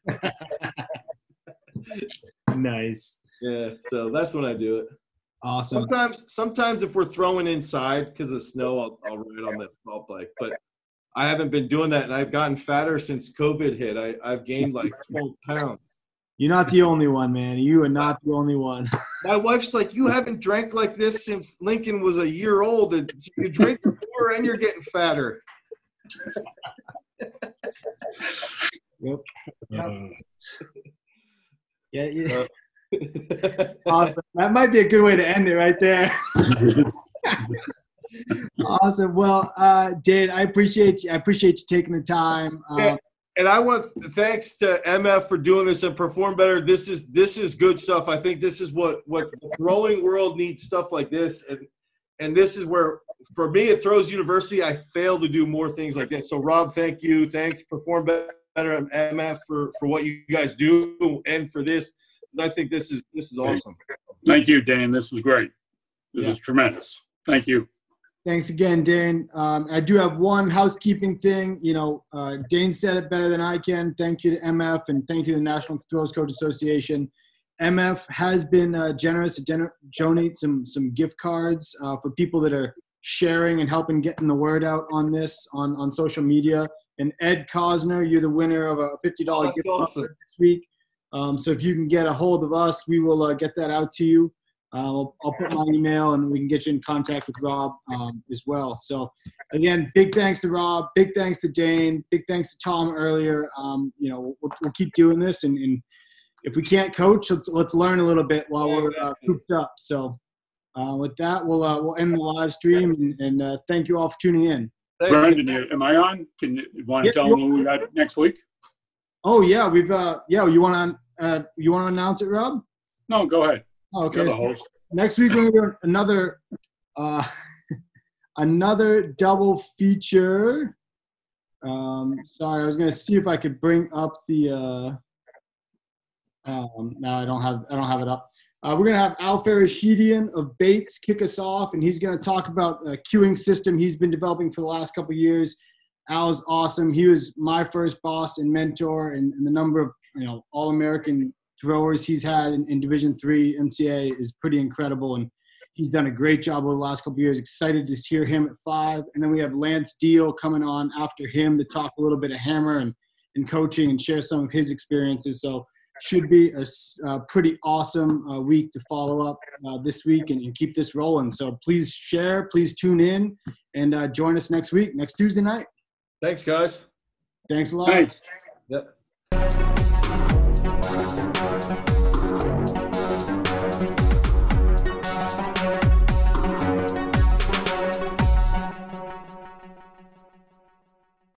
nice. Yeah, so that's when I do it. Awesome. Sometimes, sometimes if we're throwing inside because of snow, I'll, I'll ride on the ball bike. But I haven't been doing that, and I've gotten fatter since COVID hit. I, I've gained like 12 pounds. You're not the only one, man. You are not the only one. My wife's like, you haven't drank like this since Lincoln was a year old, and you drink more, and you're getting fatter. yep. yeah. yeah. Uh, awesome. That might be a good way to end it right there. Awesome. Well, uh, Dane, I appreciate you. I appreciate you taking the time. Um, and I want to thanks to MF for doing this and perform better. This is this is good stuff. I think this is what what the throwing world needs stuff like this, and and this is where for me at Throws University I fail to do more things like this. So Rob, thank you. Thanks. Perform better, MF for for what you guys do and for this. I think this is this is awesome. Thank you, Dan. This was great. This Yeah. is tremendous. Thank you. Thanks again, Dane. Um, I do have one housekeeping thing. You know, uh, Dane said it better than I can. Thank you to MF and thank you to the National Throws Coach Association. MF has been uh, generous to gener- donate some some gift cards uh, for people that are sharing and helping getting the word out on this on on social media. And Ed Cosner, you're the winner of a fifty dollars gift awesome. card this week. Um, so if you can get a hold of us, we will uh, get that out to you. Uh, I'll, I'll put my email and we can get you in contact with Rob um, as well. So again, big thanks to Rob, big thanks to Dane, big thanks to Tom earlier. Um, you know, we'll, we'll keep doing this, and, and if we can't coach, let's let's learn a little bit while we're uh, cooped up. So uh, with that, we'll uh, we'll end the live stream, and, and uh, thank you all for tuning in. Thank you. Brendan, am I on? Can you want to Yep, tell you're- them who we got next week? Oh yeah, we've uh, yeah. You want to uh, you want to announce it, Rob? No, go ahead. Oh, okay. next week we're gonna do another uh another double feature. Um sorry i was gonna see if i could bring up the uh um no i don't have i don't have it up. Uh, we're gonna have al Fereshetian of bates kick us off and he's gonna talk about a queuing system he's been developing for the last couple years. Al's awesome. He was my first boss and mentor and, and the number of you know all-american throwers he's had in, in Division Three NCAA is pretty incredible, and he's done a great job over the last couple of years. Excited to hear him at five, and then we have Lance Deal coming on after him to talk a little bit of hammer and, and coaching and share some of his experiences. So should be a, uh, pretty awesome uh, week to follow up uh, this week and, and keep this rolling. So please share, please tune in, and uh, join us next week, next Tuesday night. Thanks, guys. Thanks a lot. Thanks. Yep.